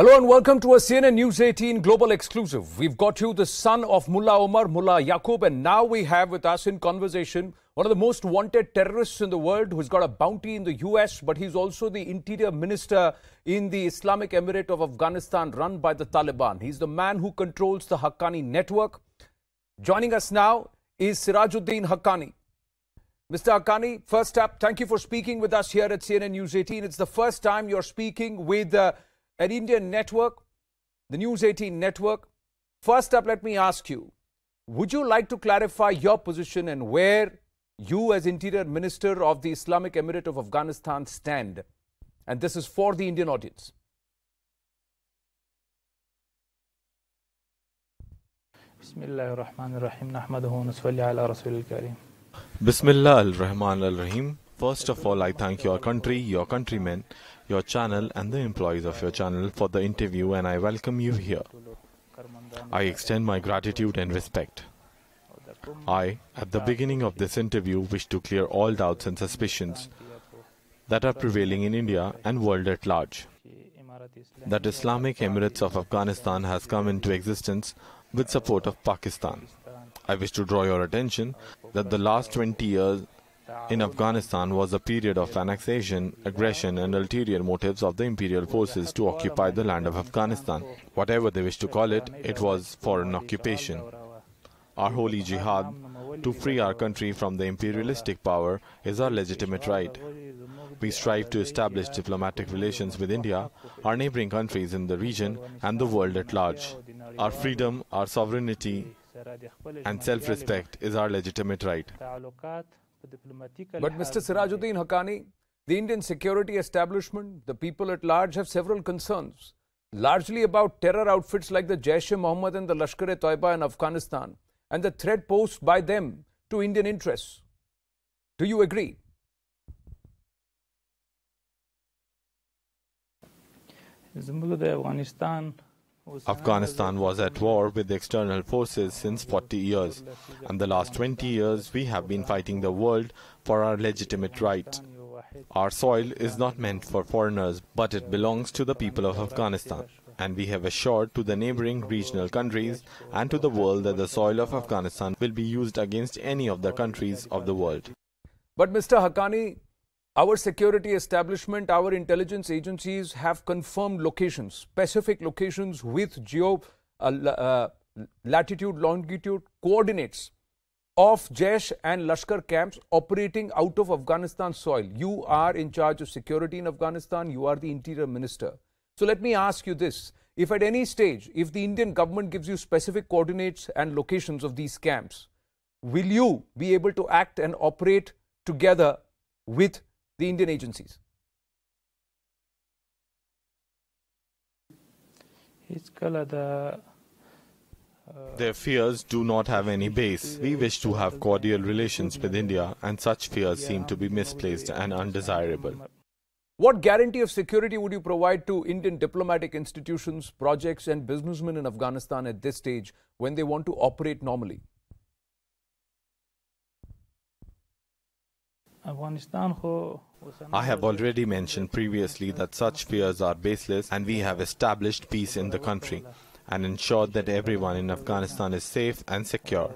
Hello and welcome to a CNN News 18 Global Exclusive. We've got you the son of Mullah Omar, Mullah Yaqub, and now we have with us in conversation one of the most wanted terrorists in the world who's got a bounty in the US, but he's also the interior minister in the Islamic Emirate of Afghanistan run by the Taliban. He's the man who controls the Haqqani network. Joining us now is Sirajuddin Haqqani. Mr. Haqqani, first up, thank you for speaking with us here at CNN News 18. It's the first time you're speaking with uh, an Indian network, the News 18 network. First up, let me ask you, would you like to clarify your position and where you as Interior Minister of the Islamic Emirate of Afghanistan stand? And this is for the Indian audience. بسم الله الرحمن الرحيم نحمده ونصلي على رسول الكريم Bismillah al-Rahman al-Rahim. First of all, I thank your country, your countrymen, your channel and the employees of your channel for the interview and I welcome you here. I extend my gratitude and respect. I, at the beginning of this interview, wish to clear all doubts and suspicions that are prevailing in India and world at large. That Islamic Emirates of Afghanistan has come into existence with support of Pakistan. I wish to draw your attention that the last 20 years in Afghanistan was a period of annexation, aggression and ulterior motives of the imperial forces to occupy the land of Afghanistan. Whatever they wish to call it, it was foreign occupation. Our holy jihad to free our country from the imperialistic power is our legitimate right. We strive to establish diplomatic relations with India, our neighboring countries in the region and the world at large. Our freedom, our sovereignty and self-respect is our legitimate right. But Mr. Sirajuddin Haqqani, the Indian security establishment, the people at large have several concerns, largely about terror outfits like the Jaish-e-Mohammed and the Lashkar-e-Toiba in Afghanistan and the threat posed by them to Indian interests. Do you agree? زموږ د افغانستان Afghanistan was at war with external forces since 40 years, and the last 20 years we have been fighting the world for our legitimate right. Our soil is not meant for foreigners, but it belongs to the people of Afghanistan. And we have assured to the neighboring regional countries and to the world that the soil of Afghanistan will be used against any of the countries of the world. But Mr. Haqqani, our security establishment, our intelligence agencies have confirmed locations, specific locations with geo uh, uh, latitude, longitude coordinates of Jaish and Lashkar camps operating out of Afghanistan soil. You are in charge of security in Afghanistan. You are the interior minister. So let me ask you this. If at any stage, if the Indian government gives you specific coordinates and locations of these camps, will you be able to act and operate together with the Indian agencies? Their fears do not have any base. We wish to have cordial relations with India, and such fears seem to be misplaced and undesirable. What guarantee of security would you provide to Indian diplomatic institutions, projects, and businessmen in Afghanistan at this stage when they want to operate normally? Afghanistan I have already mentioned previously that such fears are baseless, and we have established peace in the country and ensured that everyone in Afghanistan is safe and secure.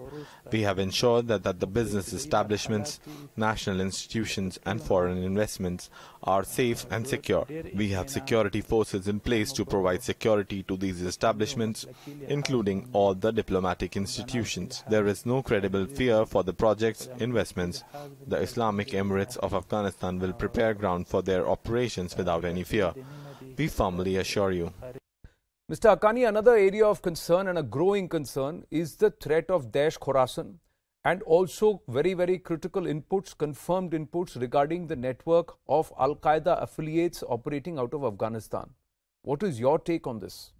We have ensured that, that the business establishments, national institutions and foreign investments are safe and secure. We have security forces in place to provide security to these establishments, including all the diplomatic institutions. There is no credible fear for the project's investments. The Islamic Emirates of Afghanistan will prepare ground for their operations without any fear. We firmly assure you. Mr. Haqqani, another area of concern and a growing concern is the threat of Daesh Khorasan and also very, very critical inputs, confirmed inputs regarding the network of Al Qaeda affiliates operating out of Afghanistan. What is your take on this?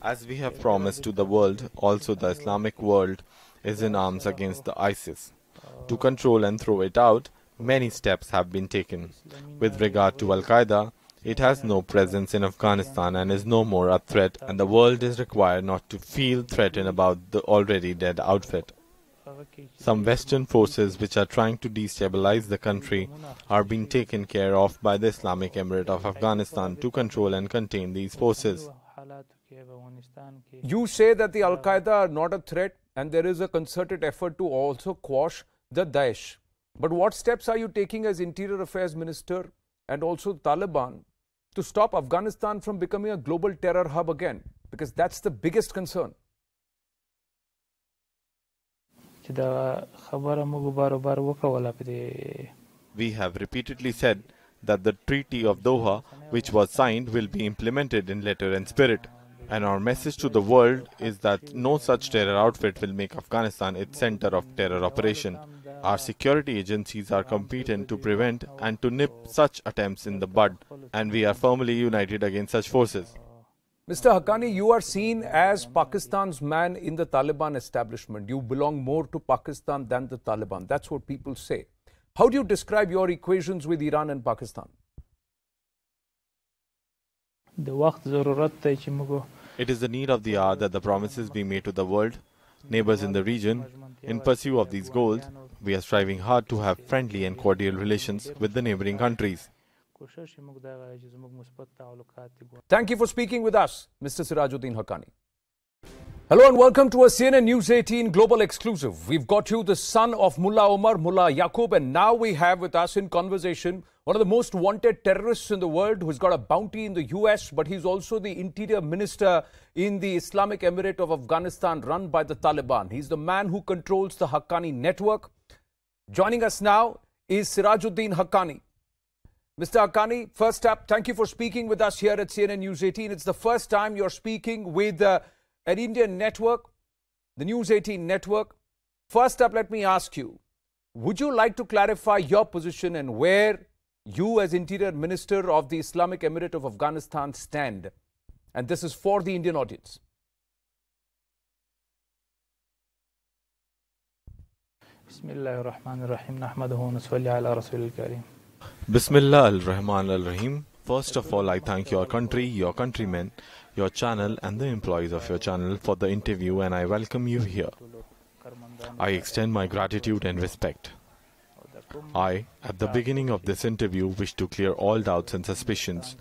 As we have promised to the world, also the Islamic world is in arms against the ISIS. To control and throw it out, many steps have been taken. With regard to Al Qaeda, it has no presence in Afghanistan and is no more a threat, and the world is required not to feel threatened about the already dead outfit. Some Western forces which are trying to destabilize the country are being taken care of by the Islamic Emirate of Afghanistan to control and contain these forces. You say that the Al Qaeda are not a threat and there is a concerted effort to also quash the Daesh. But what steps are you taking as Interior Affairs Minister and also Taliban to stop Afghanistan from becoming a global terror hub again? Because that's the biggest concern. We have repeatedly said that the Treaty of Doha, which was signed, will be implemented in letter and spirit. And our message to the world is that no such terror outfit will make Afghanistan its center of terror operation. Our security agencies are competent to prevent and to nip such attempts in the bud, and we are firmly united against such forces. Mr. Haqqani, you are seen as Pakistan's man in the Taliban establishment. You belong more to Pakistan than the Taliban. That's what people say. How do you describe your equations with Iran and Pakistan? It is the need of the hour that the promises be made to the world neighbors in the region. In pursuit of these goals, we are striving hard to have friendly and cordial relations with the neighboring countries. Thank you for speaking with us, Mr. Sirajuddin Haqqani. Hello and welcome to a CNN News 18 global exclusive. We've got you the son of Mullah Omar, Mullah Yaqub, and now we have with us in conversation one of the most wanted terrorists in the world who's got a bounty in the US, but he's also the interior minister in the Islamic Emirate of Afghanistan run by the Taliban. He's the man who controls the Haqqani network. Joining us now is Sirajuddin Haqqani. Mr. Haqqani, first up, thank you for speaking with us here at CNN News 18. It's the first time you're speaking with uh, an Indian network, the News 18 network. First up, let me ask you would you like to clarify your position and where you, as Interior Minister of the Islamic Emirate of Afghanistan, stand? And this is for the Indian audience. بسم الله الرحمن الرحيم نحمده ونصلي على رسول الكريم Bismillah al-Rahman al-Rahim. First of all, I thank your country, your countrymen, your channel and the employees of your channel for the interview and I welcome you here. I extend my gratitude and respect. I, at the beginning of this interview, wish to clear all doubts and suspicions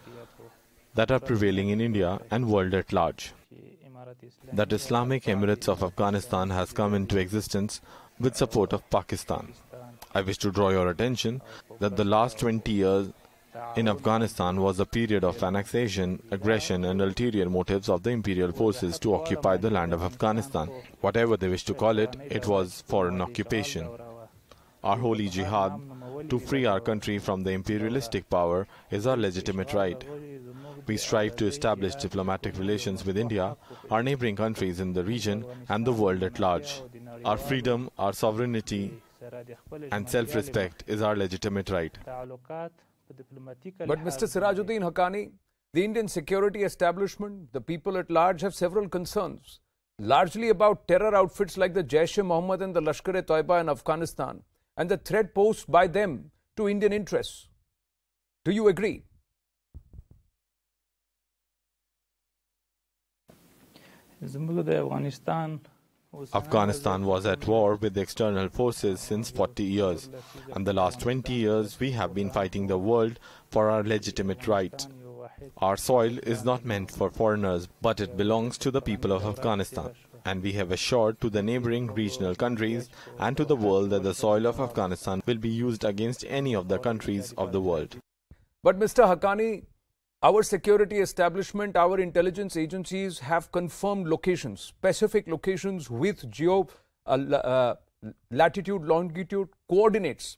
that are prevailing in India and world at large. That Islamic Emirates of Afghanistan has come into existence with support of Pakistan. I wish to draw your attention that the last 20 years in Afghanistan was a period of annexation, aggression, and ulterior motives of the imperial forces to occupy the land of Afghanistan. Whatever they wish to call it, it was foreign occupation. Our holy jihad to free our country from the imperialistic power is our legitimate right. We strive to establish diplomatic relations with India, our neighboring countries in the region, and the world at large. Our freedom, our sovereignty, and self respect is our legitimate right. But Mr. Sirajuddin Haqqani, the Indian security establishment, the people at large have several concerns, largely about terror outfits like the Jaish e Mohammed and the Lashkar e Toiba in Afghanistan and the threat posed by them to Indian interests. Do you agree? Afghanistan was at war with external forces since 40 years, and the last 20 years we have been fighting the world for our legitimate right. Our soil is not meant for foreigners, but it belongs to the people of Afghanistan. And we have assured to the neighboring regional countries and to the world that the soil of Afghanistan will be used against any of the countries of the world. But Mr. Haqqani, our security establishment, our intelligence agencies have confirmed locations, specific locations with geo uh, uh, latitude, longitude coordinates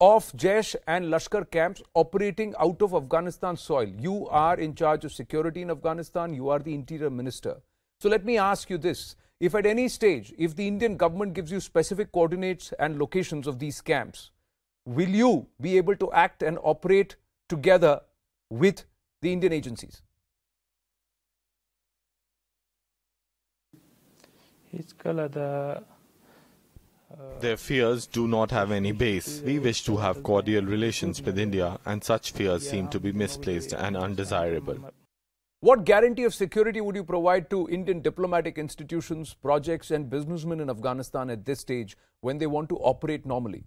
of Jaish and Lashkar camps operating out of Afghanistan soil. You are in charge of security in Afghanistan. You are the interior minister. So let me ask you this. If at any stage, if the Indian government gives you specific coordinates and locations of these camps, will you be able to act and operate together with the Indian agencies? Their fears do not have any base. We wish to have cordial relations with India, and such fears seem to be misplaced and undesirable. What guarantee of security would you provide to Indian diplomatic institutions, projects, and businessmen in Afghanistan at this stage when they want to operate normally?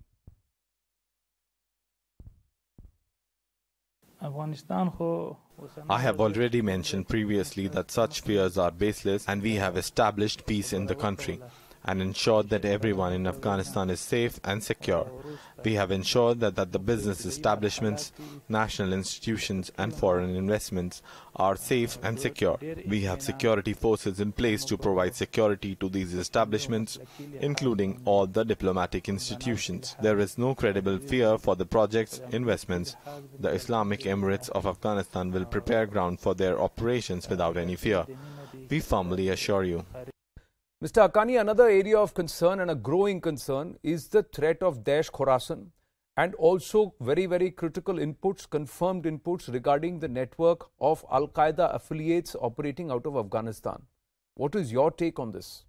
I have already mentioned previously that such fears are baseless and we have established peace in the country and ensured that everyone in Afghanistan is safe and secure. We have ensured that, that the business establishments, national institutions and foreign investments are safe and secure. We have security forces in place to provide security to these establishments, including all the diplomatic institutions. There is no credible fear for the projects, investments. The Islamic Emirates of Afghanistan will prepare ground for their operations without any fear. We firmly assure you. Mr. Haqqani, another area of concern and a growing concern is the threat of Daesh Khorasan and also very, very critical inputs, confirmed inputs regarding the network of Al Qaeda affiliates operating out of Afghanistan. What is your take on this?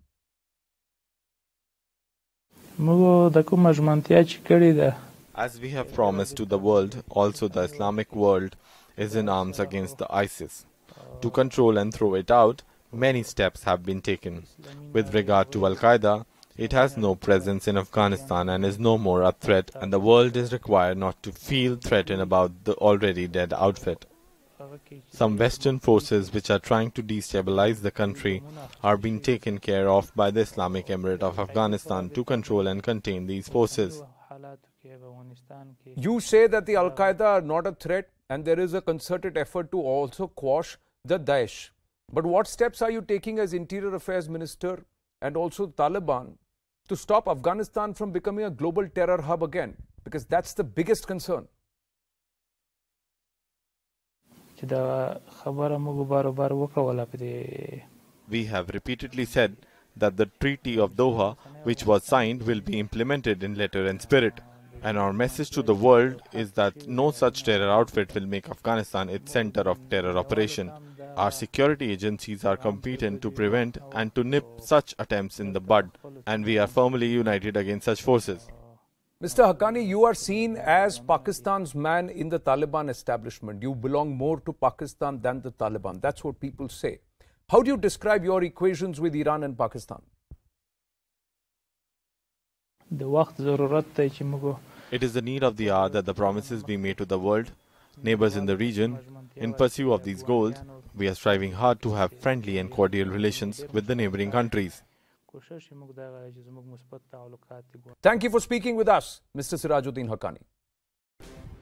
As we have promised to the world, also the Islamic world is in arms against the ISIS. To control and throw it out, many steps have been taken. With regard to Al Qaeda, it has no presence in Afghanistan and is no more a threat, and the world is required not to feel threatened about the already dead outfit. Some Western forces which are trying to destabilize the country are being taken care of by the Islamic Emirate of Afghanistan to control and contain these forces. You say that the Al Qaeda are not a threat, and there is a concerted effort to also quash the Daesh. But what steps are you taking as Interior Affairs Minister and also Taliban to stop Afghanistan from becoming a global terror hub again? Because that's the biggest concern. We have repeatedly said that the Treaty of Doha, which was signed, will be implemented in letter and spirit. And our message to the world is that no such terror outfit will make Afghanistan its center of terror operation. Our security agencies are competent to prevent and to nip such attempts in the bud, and we are firmly united against such forces. Mr. Haqqani, you are seen as Pakistan's man in the Taliban establishment. You belong more to Pakistan than the Taliban. That's what people say. How do you describe your equations with Iran and Pakistan? It is the need of the hour that the promises be made to the world neighbors in the region. In pursuit of these goals, we are striving hard to have friendly and cordial relations with the neighboring countries. Thank you for speaking with us, Mr. Sirajuddin Haqqani.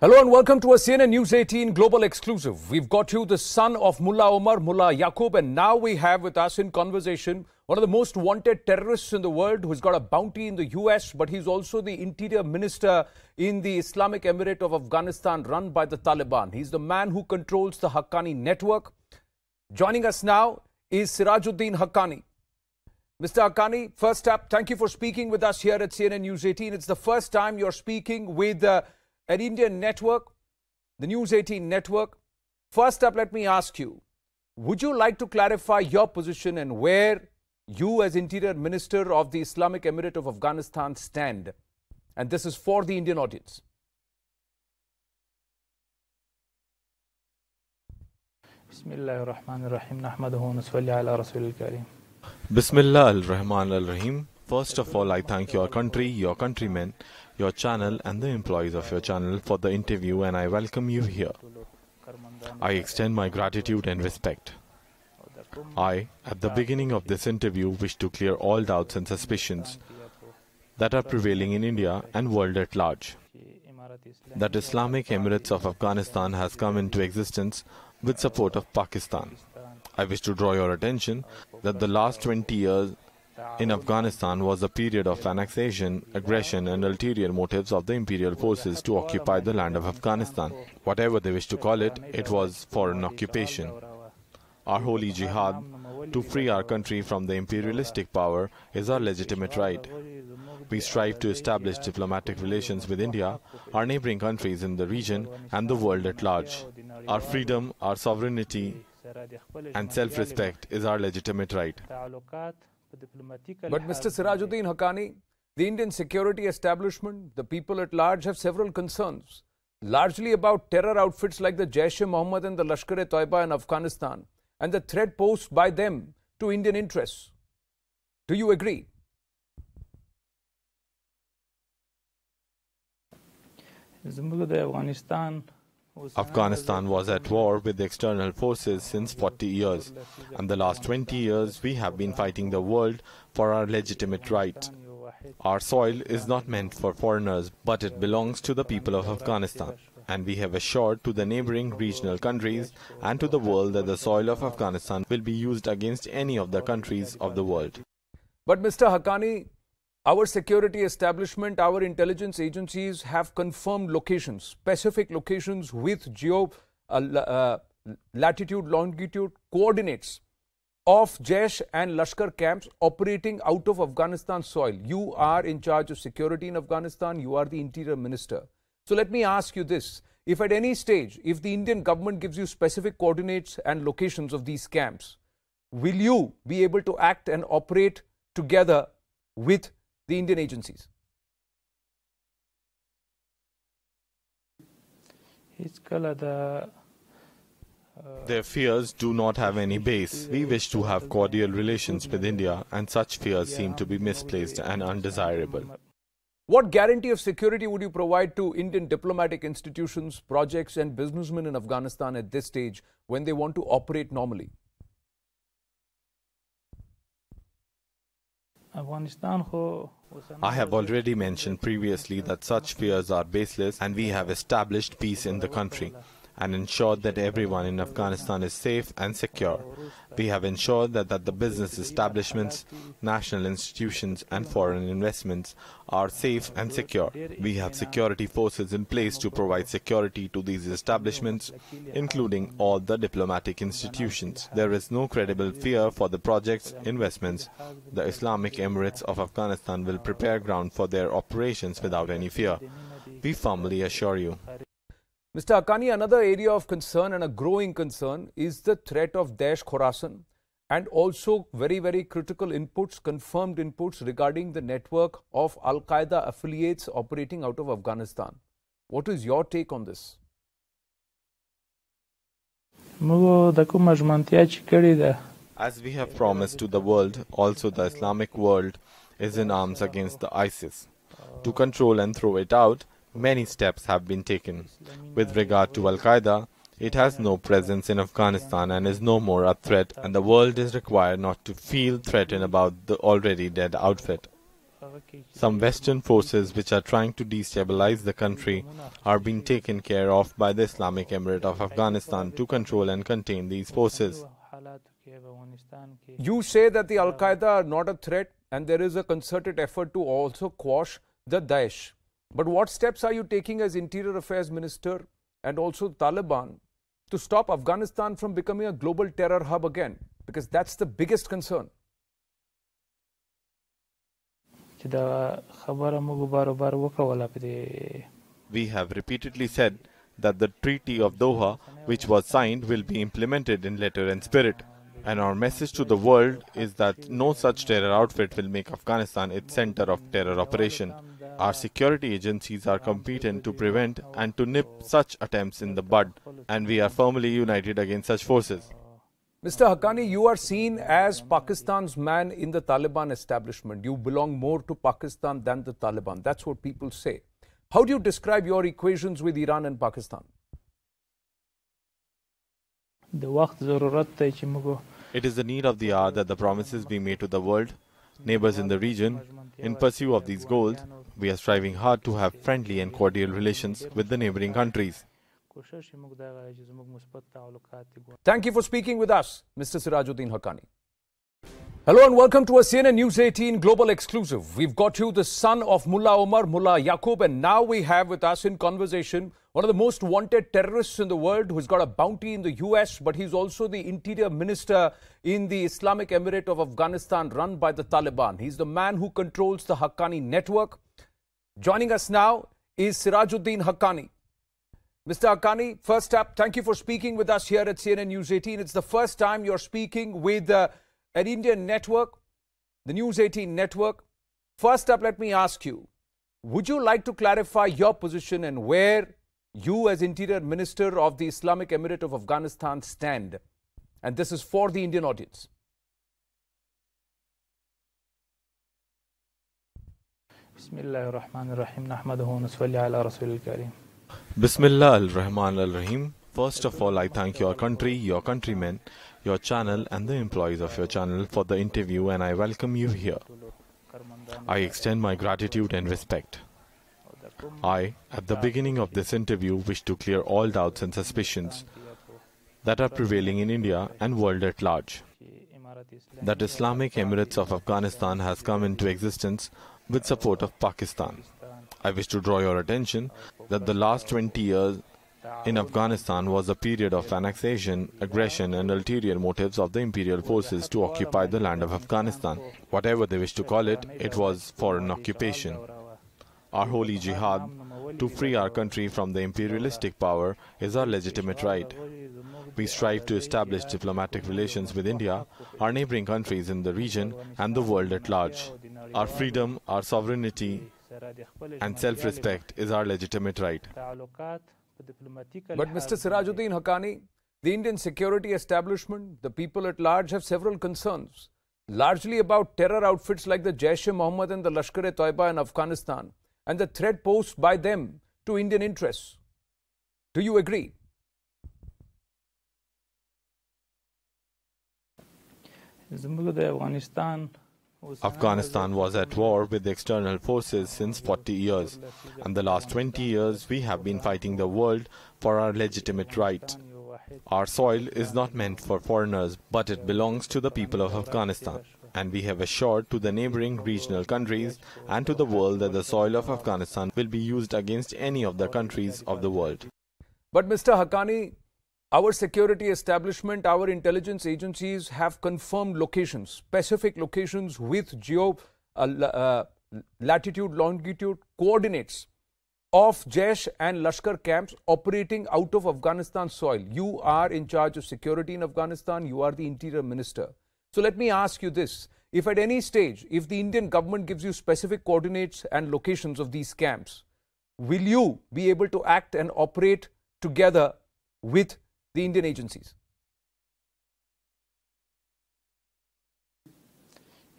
Hello and welcome to a CNN News 18 global exclusive. We've got you the son of Mullah Omar, Mullah Yaqub, and now we have with us in conversation one of the most wanted terrorists in the world who's got a bounty in the US, but he's also the interior minister in the Islamic Emirate of Afghanistan run by the Taliban. He's the man who controls the Haqqani network. Joining us now is Sirajuddin Haqqani. Mr. Haqqani, first up, thank you for speaking with us here at CNN News 18. It's the first time you're speaking with uh, an Indian network, the News 18 network. First up, let me ask you would you like to clarify your position and where you, as Interior Minister of the Islamic Emirate of Afghanistan, stand? And this is for the Indian audience. بسم الله الرحمن الرحیم نحمده ونصلي على رسول الكريم Bismillah al Rahman al Rahim. First of all, I thank your country, your countrymen, your channel, and the employees of your channel for the interview, and I welcome you here. I extend my gratitude and respect. I, at the beginning of this interview, wish to clear all doubts and suspicions that are prevailing in India and world at large. That Islamic Emirates of Afghanistan has come into existence with support of Pakistan. I wish to draw your attention that the last 20 years in Afghanistan was a period of annexation, aggression, and ulterior motives of the imperial forces to occupy the land of Afghanistan. Whatever they wish to call it, it was foreign occupation. Our holy jihad to free our country from the imperialistic power is our legitimate right. We strive to establish diplomatic relations with India, our neighboring countries in the region, and the world at large. Our freedom, our sovereignty, and self respect is our legitimate right. But Mr. Sirajuddin Haqqani, the Indian security establishment, the people at large have several concerns, largely about terror outfits like the Jaish e Mohammed and the Lashkar e Taiba in Afghanistan, and the threat posed by them to Indian interests. Do you agree? Afghanistan was at war with external forces since 40 years, and the last 20 years we have been fighting the world for our legitimate right. Our soil is not meant for foreigners, but it belongs to the people of Afghanistan. And we have assured to the neighboring regional countries and to the world that the soil of Afghanistan will be used against any of the countries of the world. But Mr. Haqqani, our security establishment, our intelligence agencies have confirmed locations, specific locations with geo uh, uh, latitude, longitude coordinates of Jaish and Lashkar camps operating out of Afghanistan soil. You are in charge of security in Afghanistan. You are the interior minister. So let me ask you this. If at any stage, if the Indian government gives you specific coordinates and locations of these camps, will you be able to act and operate together with the Indian agencies? Their fears do not have any base. We wish to have cordial relations with India, and such fears seem to be misplaced and undesirable. What guarantee of security would you provide to Indian diplomatic institutions, projects, and businessmen in Afghanistan at this stage when they want to operate normally? I have already mentioned previously that such fears are baseless and we have established peace in the country and ensured that everyone in Afghanistan is safe and secure. We have ensured that, that the business establishments, national institutions, and foreign investments are safe and secure. We have security forces in place to provide security to these establishments, including all the diplomatic institutions. There is no credible fear for the project's investments. The Islamic Emirates of Afghanistan will prepare ground for their operations without any fear. We firmly assure you. Mr. Haqqani, another area of concern and a growing concern is the threat of Daesh Khorasan and also very, very critical inputs, confirmed inputs regarding the network of Al Qaeda affiliates operating out of Afghanistan. What is your take on this? As we have promised to the world, also the Islamic world is in arms against the ISIS. To control and throw it out, many steps have been taken. With regard to Al Qaeda, it has no presence in Afghanistan and is no more a threat, and the world is required not to feel threatened about the already dead outfit. Some Western forces which are trying to destabilize the country are being taken care of by the Islamic Emirate of Afghanistan to control and contain these forces. You say that the Al Qaeda are not a threat and there is a concerted effort to also quash the Daesh. But what steps are you taking as Interior Affairs Minister and also Taliban to stop Afghanistan from becoming a global terror hub again? Because that's the biggest concern. We have repeatedly said that the Treaty of Doha, which was signed, will be implemented in letter and spirit. And our message to the world is that no such terror outfit will make Afghanistan its center of terror operation. Our security agencies are competent to prevent and to nip such attempts in the bud, and we are firmly united against such forces. Mr. Haqqani, you are seen as Pakistan's man in the Taliban establishment. You belong more to Pakistan than the Taliban. That's what people say. How do you describe your equations with Iran and Pakistan? It is the need of the hour that the promises be made to the world neighbors in the region. In pursuit of these goals, we are striving hard to have friendly and cordial relations with the neighboring countries. Thank you for speaking with us, Mr. Sirajuddin Haqqani. Hello and welcome to a CNN News 18 Global Exclusive. We've got you the son of Mullah Omar, Mullah Yaqub, and now we have with us in conversation one of the most wanted terrorists in the world who's got a bounty in the US, but he's also the interior minister in the Islamic Emirate of Afghanistan run by the Taliban. He's the man who controls the Haqqani network. Joining us now is Sirajuddin Haqqani. Mr. Haqqani, first up, thank you for speaking with us here at CNN News 18. It's the first time you're speaking with uh, an Indian network, the News 18 network. First up, let me ask you would you like to clarify your position and where you, as Interior Minister of the Islamic Emirate of Afghanistan, stand And this is for the Indian audience. بسم الله الرحمن الرحيم نحمده ونصلي على رسول الكريم Bismillah al-Rahman al-Rahim. First of all, I thank your country, your countrymen, your channel and the employees of your channel for the interview and I welcome you here. I extend my gratitude and respect. I, at the beginning of this interview, wish to clear all doubts and suspicions that are prevailing in India and world at large. That Islamic Emirates of Afghanistan has come into existence with support of Pakistan. I wish to draw your attention that the last 20 years in Afghanistan was a period of annexation, aggression, and ulterior motives of the imperial forces to occupy the land of Afghanistan. Whatever they wish to call it, it was foreign occupation. Our holy jihad to free our country from the imperialistic power is our legitimate right. We strive to establish diplomatic relations with India, our neighboring countries in the region, and the world at large. Our freedom, our sovereignty, and self respect is our legitimate right. But Mr. Sirajuddin Haqqani, the Indian security establishment, the people at large have several concerns, largely about terror outfits like the Jaish-e-Mohammed and the Lashkar-e-Toiba in Afghanistan and the threat posed by them to Indian interests. Do you agree? زموږ د افغانستان Afghanistan was at war with external forces since 40 years, and the last 20 years we have been fighting the world for our legitimate right. Our soil is not meant for foreigners, but it belongs to the people of Afghanistan. And we have assured to the neighboring regional countries and to the world that the soil of Afghanistan will be used against any of the countries of the world. But Mr. Haqqani, our security establishment, our intelligence agencies have confirmed locations, specific locations with geo uh, uh, latitude, longitude coordinates of Jaish and Lashkar camps operating out of Afghanistan soil. You are in charge of security in Afghanistan, you are the interior minister. So let me ask you this. If at any stage, if the Indian government gives you specific coordinates and locations of these camps, will you be able to act and operate together with the Indian agencies?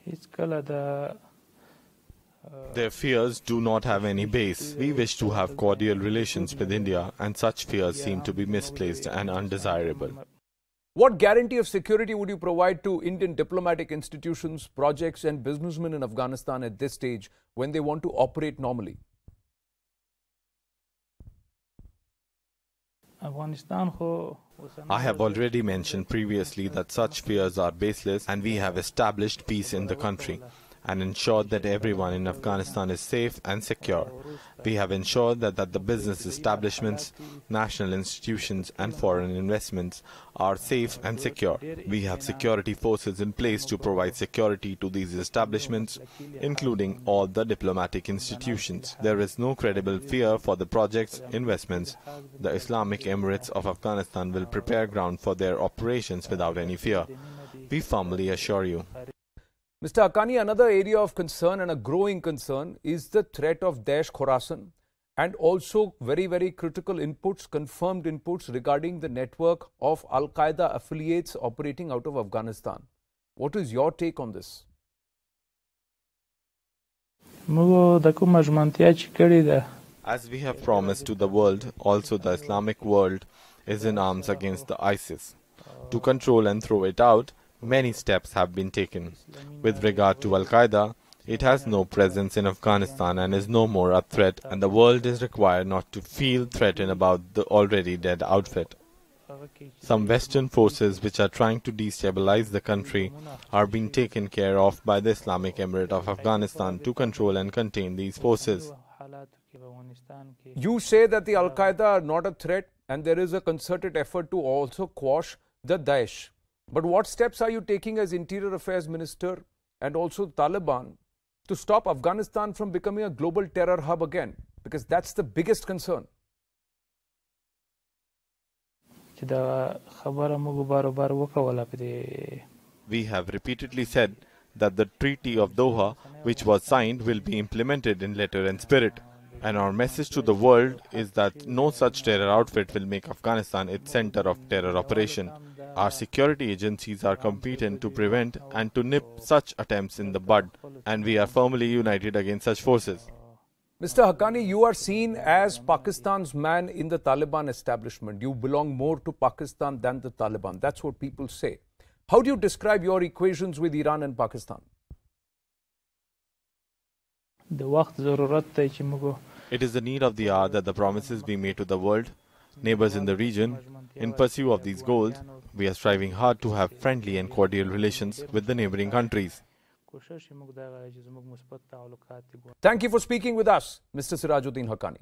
Uh, Their fears do not have any base. We wish to have cordial relations with India, and such fears seem to be misplaced and undesirable. What guarantee of security would you provide to Indian diplomatic institutions, projects, and businessmen in Afghanistan at this stage when they want to operate normally? Afghanistan ho I have already mentioned previously that such fears are baseless, and we have established peace in the country and ensured that everyone in Afghanistan is safe and secure. We have ensured that, that the business establishments, national institutions, and foreign investments are safe and secure. We have security forces in place to provide security to these establishments, including all the diplomatic institutions. There is no credible fear for the projects, investments. The Islamic Emirates of Afghanistan will prepare ground for their operations without any fear. We firmly assure you. Mr. Haqqani, another area of concern and a growing concern is the threat of Daesh Khorasan and also very, very critical inputs, confirmed inputs regarding the network of Al Qaeda affiliates operating out of Afghanistan. What is your take on this? As we have promised to the world, also the Islamic world is in arms against the ISIS. To control and throw it out, many steps have been taken. With regard to Al Qaeda, it has no presence in Afghanistan and is no more a threat, and the world is required not to feel threatened about the already dead outfit. Some Western forces which are trying to destabilize the country are being taken care of by the Islamic Emirate of Afghanistan to control and contain these forces. You say that the Al Qaeda are not a threat and there is a concerted effort to also quash the Daesh. But what steps are you taking as Interior Affairs Minister and also Taliban to stop Afghanistan from becoming a global terror hub again? Because that's the biggest concern. We have repeatedly said that the Treaty of Doha, which was signed, will be implemented in letter and spirit. And our message to the world is that no such terror outfit will make Afghanistan its center of terror operation. Our security agencies are competent to prevent and to nip such attempts in the bud, and we are firmly united against such forces. Mr. Haqqani, you are seen as Pakistan's man in the Taliban establishment. You belong more to Pakistan than the Taliban. That's what people say. How do you describe your equations with Iran and Pakistan? It is the need of the hour that the promises be made to the world, neighbors in the region, in pursuit of these goals, we are striving hard to have friendly and cordial relations with the neighboring countries. Thank you for speaking with us, Mr. Sirajuddin Haqqani.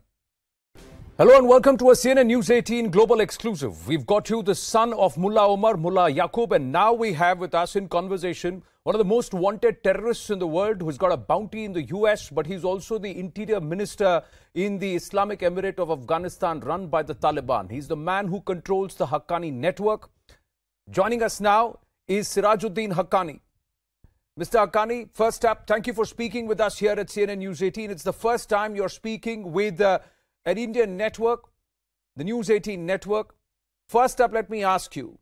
Hello and welcome to a CNN News 18 Global Exclusive. We've got you the son of Mullah Omar, Mullah Yaqub, and now we have with us in conversation one of the most wanted terrorists in the world who's got a bounty in the US, but he's also the interior minister in the Islamic Emirate of Afghanistan run by the Taliban. He's the man who controls the Haqqani network. Joining us now is Sirajuddin Haqqani. Mr. Haqqani, first up, thank you for speaking with us here at CNN News 18. It's the first time you're speaking with uh, an Indian network, the News 18 network. First up, let me ask you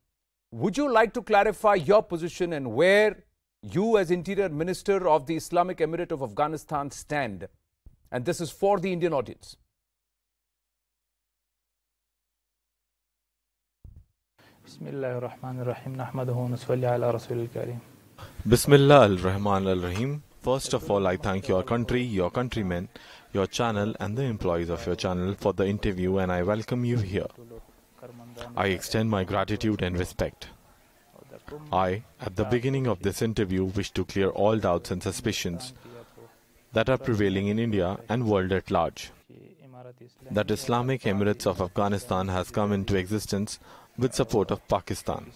would you like to clarify your position and where you, as Interior Minister of the Islamic Emirate of Afghanistan, stand? And this is for the Indian audience. بسم الله الرحمن الرحيم نحمده ونصلي على رسول الكريم Bismillah al-Rahman al-Rahim. First of all, I thank your country, your countrymen, your channel and the employees of your channel for the interview and I welcome you here. I extend my gratitude and respect. I, at the beginning of this interview, wish to clear all doubts and suspicions that are prevailing in India and world at large. That Islamic Emirates of Afghanistan has come into existence with support of Pakistan.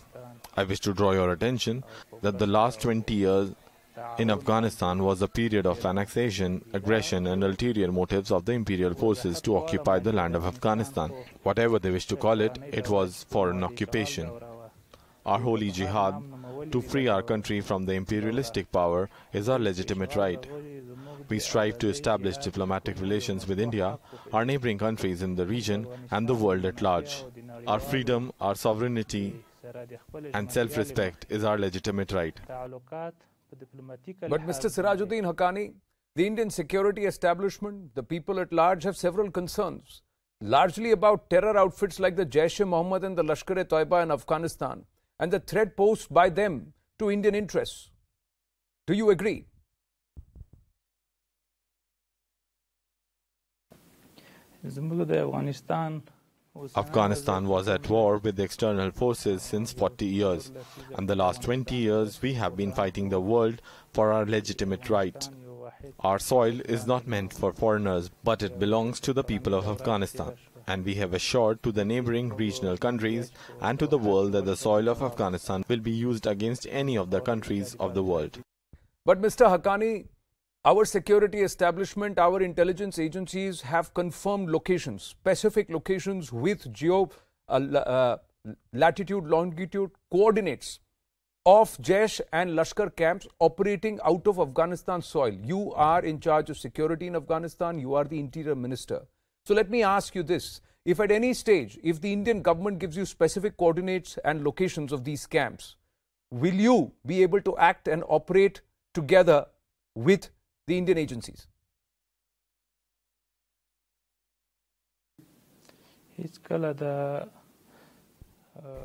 I wish to draw your attention that the last 20 years in Afghanistan was a period of annexation, aggression, and ulterior motives of the imperial forces to occupy the land of Afghanistan. Whatever they wish to call it, it was foreign occupation. Our holy jihad to free our country from the imperialistic power is our legitimate right. We strive to establish diplomatic relations with India, our neighboring countries in the region, and the world at large. Our freedom, our sovereignty, and self respect is our legitimate right. تعلقات په ډیپلوماټیک But Mr. Sirajuddin Haqqani, the Indian security establishment, the people at large have several concerns, largely about terror outfits like the Jaish-e-Mohammed and the Lashkar-e-Toiba in Afghanistan and the threat posed by them to Indian interests. Do you agree? زموږ د افغانستان اوسنی Afghanistan was at war with external forces since 40 years, and the last 20 years we have been fighting the world for our legitimate right. Our soil is not meant for foreigners, but it belongs to the people of Afghanistan, and we have assured to the neighboring regional countries and to the world that the soil of Afghanistan will be used against any of the countries of the world. But Mr. Haqqani our security establishment, our intelligence agencies have confirmed locations, specific locations with geo uh, uh, latitude, longitude coordinates of Jaish and Lashkar camps operating out of Afghanistan soil. You are in charge of security in Afghanistan. You are the interior minister. So let me ask you this. If at any stage, if the Indian government gives you specific coordinates and locations of these camps, will you be able to act and operate together with the Indian agencies?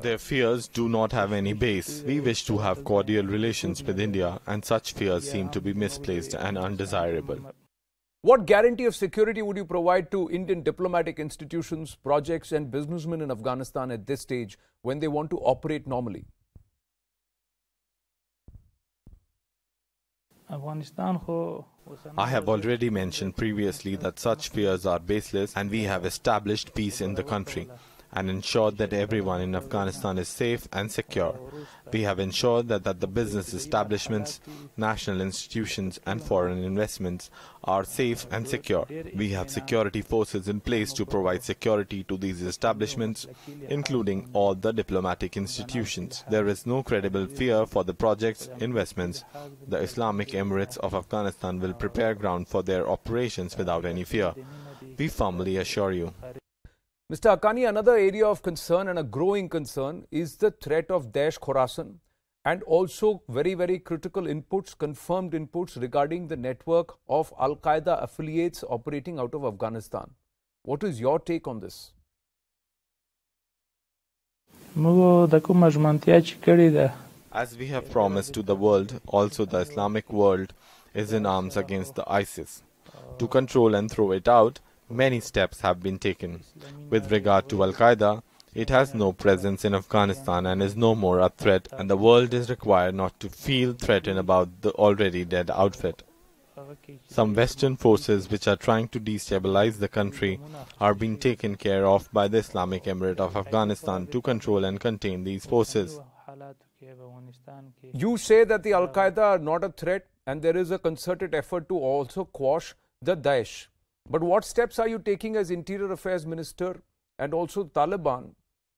Their fears do not have any base. We wish to have cordial relations with India, and such fears seem to be misplaced and undesirable. What guarantee of security would you provide to Indian diplomatic institutions, projects, and businessmen in Afghanistan at this stage when they want to operate normally? I have already mentioned previously that such fears are baseless, and we have established peace in the country and ensured that everyone in Afghanistan is safe and secure. We have ensured that, that the business establishments, national institutions, and foreign investments are safe and secure. We have security forces in place to provide security to these establishments, including all the diplomatic institutions. There is no credible fear for the projects, investments. The Islamic Emirates of Afghanistan will prepare ground for their operations without any fear. We firmly assure you. Mr. Haqqani, another area of concern and a growing concern is the threat of Daesh Khorasan and also very, very critical inputs, confirmed inputs regarding the network of Al Qaeda affiliates operating out of Afghanistan. What is your take on this? As we have promised to the world, also the Islamic world is in arms against the ISIS. To control and throw it out, many steps have been taken. With regard to Al Qaeda, it has no presence in Afghanistan and is no more a threat, and the world is required not to feel threatened about the already dead outfit. Some Western forces which are trying to destabilize the country are being taken care of by the Islamic Emirate of Afghanistan to control and contain these forces. You say that the Al Qaeda are not a threat and there is a concerted effort to also quash the Daesh. But what steps are you taking as Interior Affairs Minister and also Taliban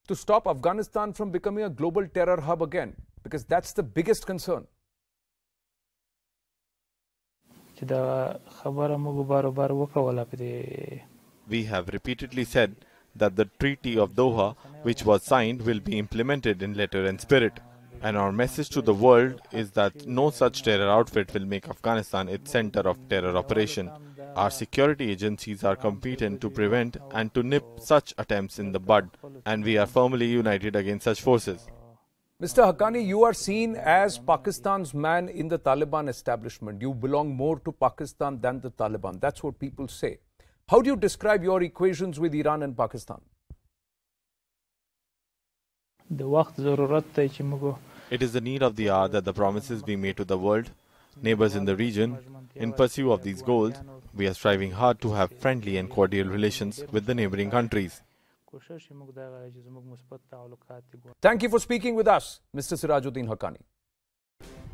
to stop Afghanistan from becoming a global terror hub again? Because that's the biggest concern. We have repeatedly said that the Treaty of Doha, which was signed, will be implemented in letter and spirit. And our message to the world is that no such terror outfit will make Afghanistan its center of terror operation. Our security agencies are competent to prevent and to nip such attempts in the bud, and we are firmly united against such forces. Mr. Haqqani, you are seen as Pakistan's man in the Taliban establishment. You belong more to Pakistan than the Taliban. That's what people say. How do you describe your equations with Iran and Pakistan? It is the need of the hour that the promises be made to the world, neighbors in the region. In pursuit of these goals, we are striving hard to have friendly and cordial relations with the neighboring countries. Thank you for speaking with us, Mr. Sirajuddin Haqqani.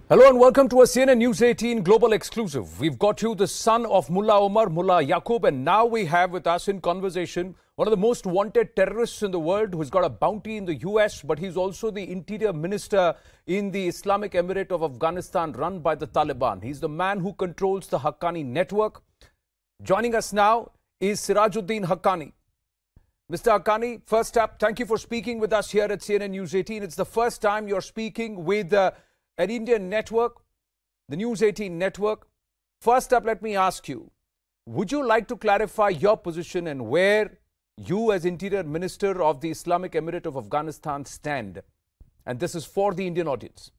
Hello and welcome to a CNN News 18 Global Exclusive. We've got you the son of Mullah Omar, Mullah Yaqub, and now we have with us in conversation one of the most wanted terrorists in the world who's got a bounty in the US, but he's also the interior minister in the Islamic Emirate of Afghanistan run by the Taliban. He's the man who controls the Haqqani network. Joining us now is Sirajuddin Haqqani. Mr. Haqqani, first up, thank you for speaking with us here at CNN News 18. It's the first time you're speaking with uh, an Indian network, the News 18 network. First up, let me ask you, would you like to clarify your position and where you as Interior Minister of the Islamic Emirate of Afghanistan stand? And this is for the Indian audience.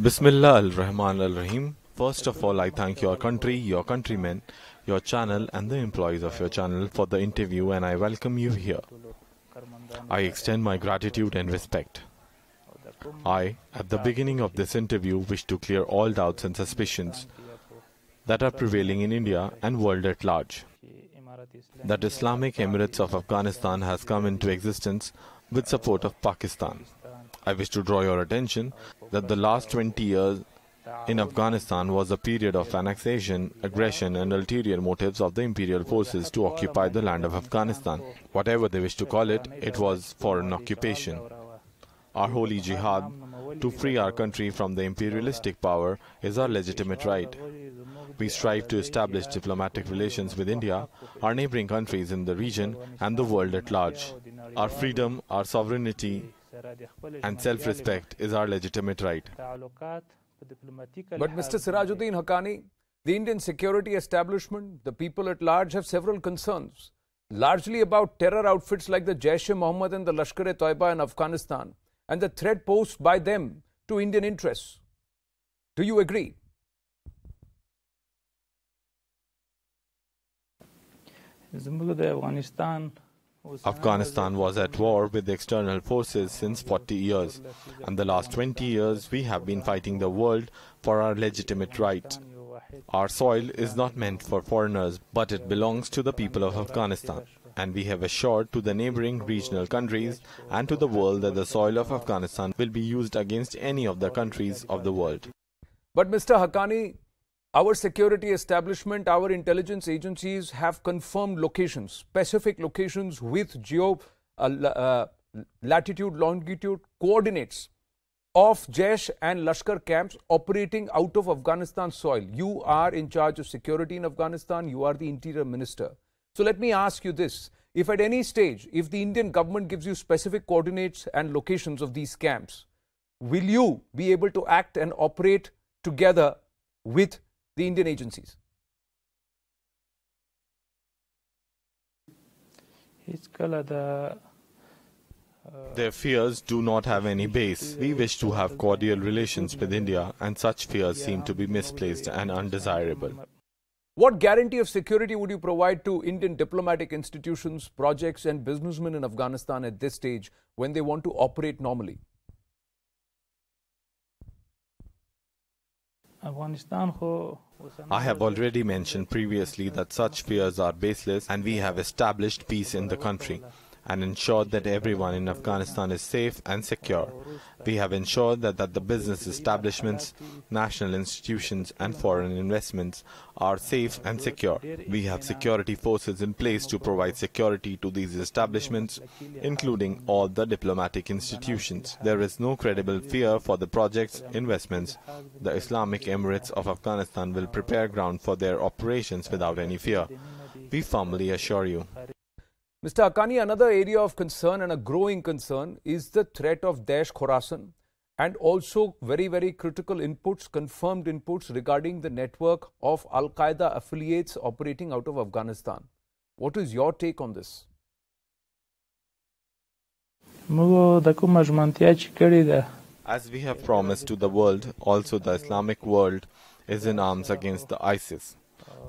Bismillah al-Rahman al-Rahim. First of all, I thank your country, your countrymen, your channel and the employees of your channel for the interview and I welcome you here. I extend my gratitude and respect. I, at the beginning of this interview, wish to clear all doubts and suspicions that are prevailing in India and world at large. That Islamic Emirates of Afghanistan has come into existence with support of Pakistan. I wish to draw your attention that the last 20 years in Afghanistan was a period of annexation, aggression and ulterior motives of the imperial forces to occupy the land of Afghanistan. Whatever they wish to call it, it was foreign occupation. Our holy jihad to free our country from the imperialistic power is our legitimate right. We strive to establish diplomatic relations with India, our neighboring countries in the region and the world at large. Our freedom, our sovereignty and self-respect is our legitimate right. But Mr. Sirajuddin Haqqani, the Indian security establishment, the people at large have several concerns, largely about terror outfits like the Jaish-e-Mohammed and the Lashkar-e-Toiba in Afghanistan and the threat posed by them to Indian interests. Do you agree? Afghanistan was at war with external forces since 40 years, and the last 20 years we have been fighting the world for our legitimate right. Our soil is not meant for foreigners, but it belongs to the people of Afghanistan. And we have assured to the neighboring regional countries and to the world that the soil of Afghanistan will be used against any of the countries of the world. But Mr. Haqqani, our security establishment, our intelligence agencies have confirmed locations, specific locations with geo uh, uh, latitude, longitude coordinates of Jaish and Lashkar camps operating out of Afghanistan soil. You are in charge of security in Afghanistan. You are the interior minister. So let me ask you this. If at any stage, if the Indian government gives you specific coordinates and locations of these camps, will you be able to act and operate together with the Indian agencies? Their fears do not have any base. We wish to have cordial relations with India, and such fears seem to be misplaced and undesirable. What guarantee of security would you provide to Indian diplomatic institutions, projects, and businessmen in Afghanistan at this stage when they want to operate normally? Afghanistan, I have already mentioned previously that such fears are baseless, and we have established peace in the country and ensured that everyone in Afghanistan is safe and secure. We have ensured that, that the business establishments, national institutions, and foreign investments are safe and secure. We have security forces in place to provide security to these establishments, including all the diplomatic institutions. There is no credible fear for the project's investments. The Islamic Emirates of Afghanistan will prepare ground for their operations without any fear. We firmly assure you. Mr. Haqqani, another area of concern and a growing concern is the threat of Daesh Khorasan and also very, very critical inputs, confirmed inputs regarding the network of Al Qaeda affiliates operating out of Afghanistan. What is your take on this? As we have promised to the world, also the Islamic world is in arms against the ISIS.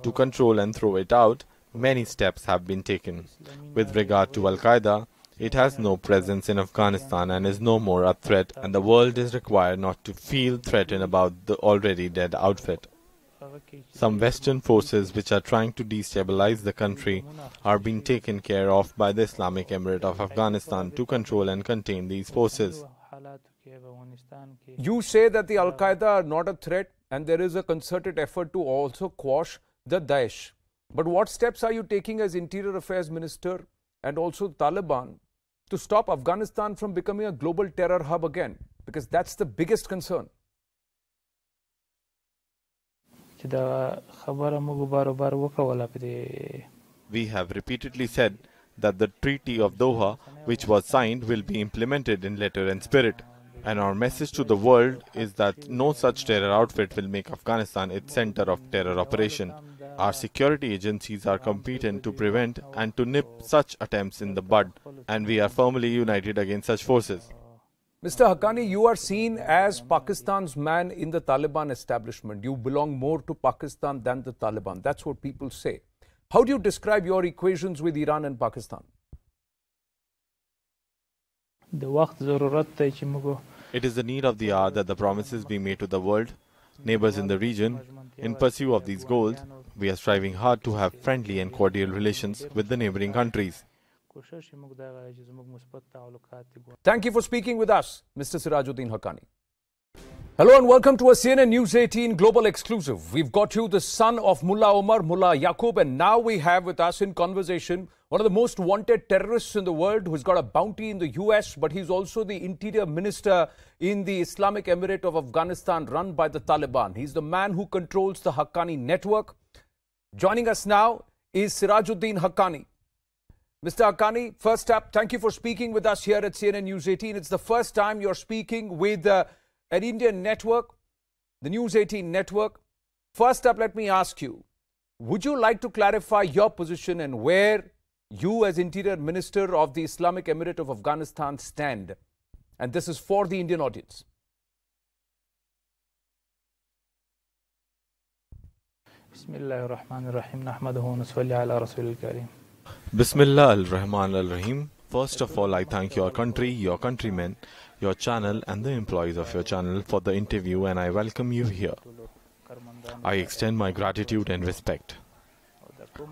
To control and throw it out, many steps have been taken. With regard to Al Qaeda, it has no presence in Afghanistan and is no more a threat, and the world is required not to feel threatened about the already dead outfit. Some Western forces which are trying to destabilize the country are being taken care of by the Islamic Emirate of Afghanistan to control and contain these forces. You say that the Al Qaeda are not a threat, and there is a concerted effort to also quash the Daesh. But what steps are you taking as Interior Affairs Minister and also Taliban to stop Afghanistan from becoming a global terror hub again? Because that's the biggest concern. We have repeatedly said that the Treaty of Doha, which was signed, will be implemented in letter and spirit. And our message to the world is that no such terror outfit will make Afghanistan its center of terror operation. Our security agencies are competent to prevent and to nip such attempts in the bud, and we are firmly united against such forces. Mr. Haqqani, you are seen as Pakistan's man in the Taliban establishment. You belong more to Pakistan than the Taliban. That's what people say. How do you describe your equations with Iran and Pakistan? It is the need of the hour that the promises be made to the world, neighbors in the region, in pursuit of these goals, we are striving hard to have friendly and cordial relations with the neighboring countries. Thank you for speaking with us, Mr. Sirajuddin Haqqani. Hello and welcome to a CNN News 18 Global Exclusive. We've got you the son of Mullah Omar, Mullah Yaqub, and now we have with us in conversation one of the most wanted terrorists in the world who's got a bounty in the US, but he's also the interior minister in the Islamic Emirate of Afghanistan run by the Taliban. He's the man who controls the Haqqani network. Joining us now is Sirajuddin Haqqani. Mr. Haqqani, first up, thank you for speaking with us here at CNN News 18. It's the first time you're speaking with uh, an Indian network, the News 18 network. First up, let me ask you would you like to clarify your position and where you, as Interior Minister of the Islamic Emirate of Afghanistan, stand? And this is for the Indian audience. بسم الله الرحمن الرحیم نحمده ونصلي على رسول الكريم Bismillah al Rahman al Rahim. First of all, I thank your country, your countrymen, your channel, and the employees of your channel for the interview, and I welcome you here. I extend my gratitude and respect.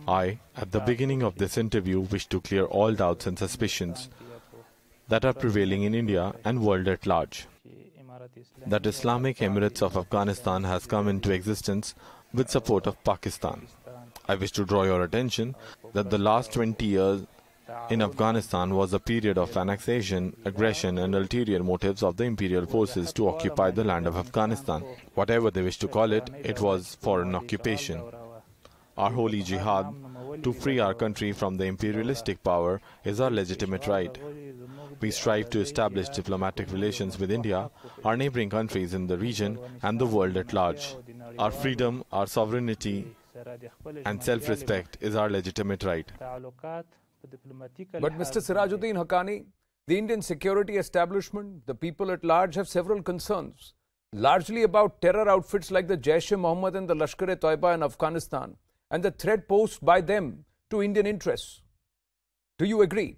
I, at the beginning of this interview, wish to clear all doubts and suspicions that are prevailing in India and world at large. That Islamic Emirates of Afghanistan has come into existence with support of Pakistan. I wish to draw your attention that the last 20 years in Afghanistan was a period of annexation, aggression, and ulterior motives of the imperial forces to occupy the land of Afghanistan. Whatever they wish to call it, it was foreign occupation. Our holy jihad to free our country from the imperialistic power is our legitimate right. We strive to establish diplomatic relations with India, our neighboring countries in the region, and the world at large. Our freedom, our sovereignty, and self respect is our legitimate right. But Mr. Sirajuddin Haqqani, the Indian security establishment, the people at large have several concerns, largely about terror outfits like the Jaish-e-Mohammed and the Lashkar-e-Toiba in Afghanistan and the threat posed by them to Indian interests. Do you agree?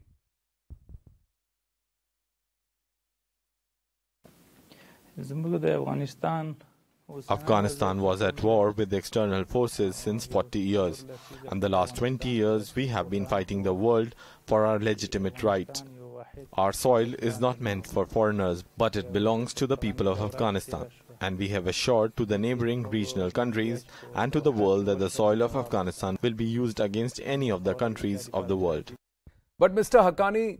زموږ د افغانستان Afghanistan was at war with external forces since 40 years, and the last 20 years we have been fighting the world for our legitimate right. Our soil is not meant for foreigners, but it belongs to the people of Afghanistan. And we have assured to the neighboring regional countries and to the world that the soil of Afghanistan will be used against any of the countries of the world. But Mr. Haqqani,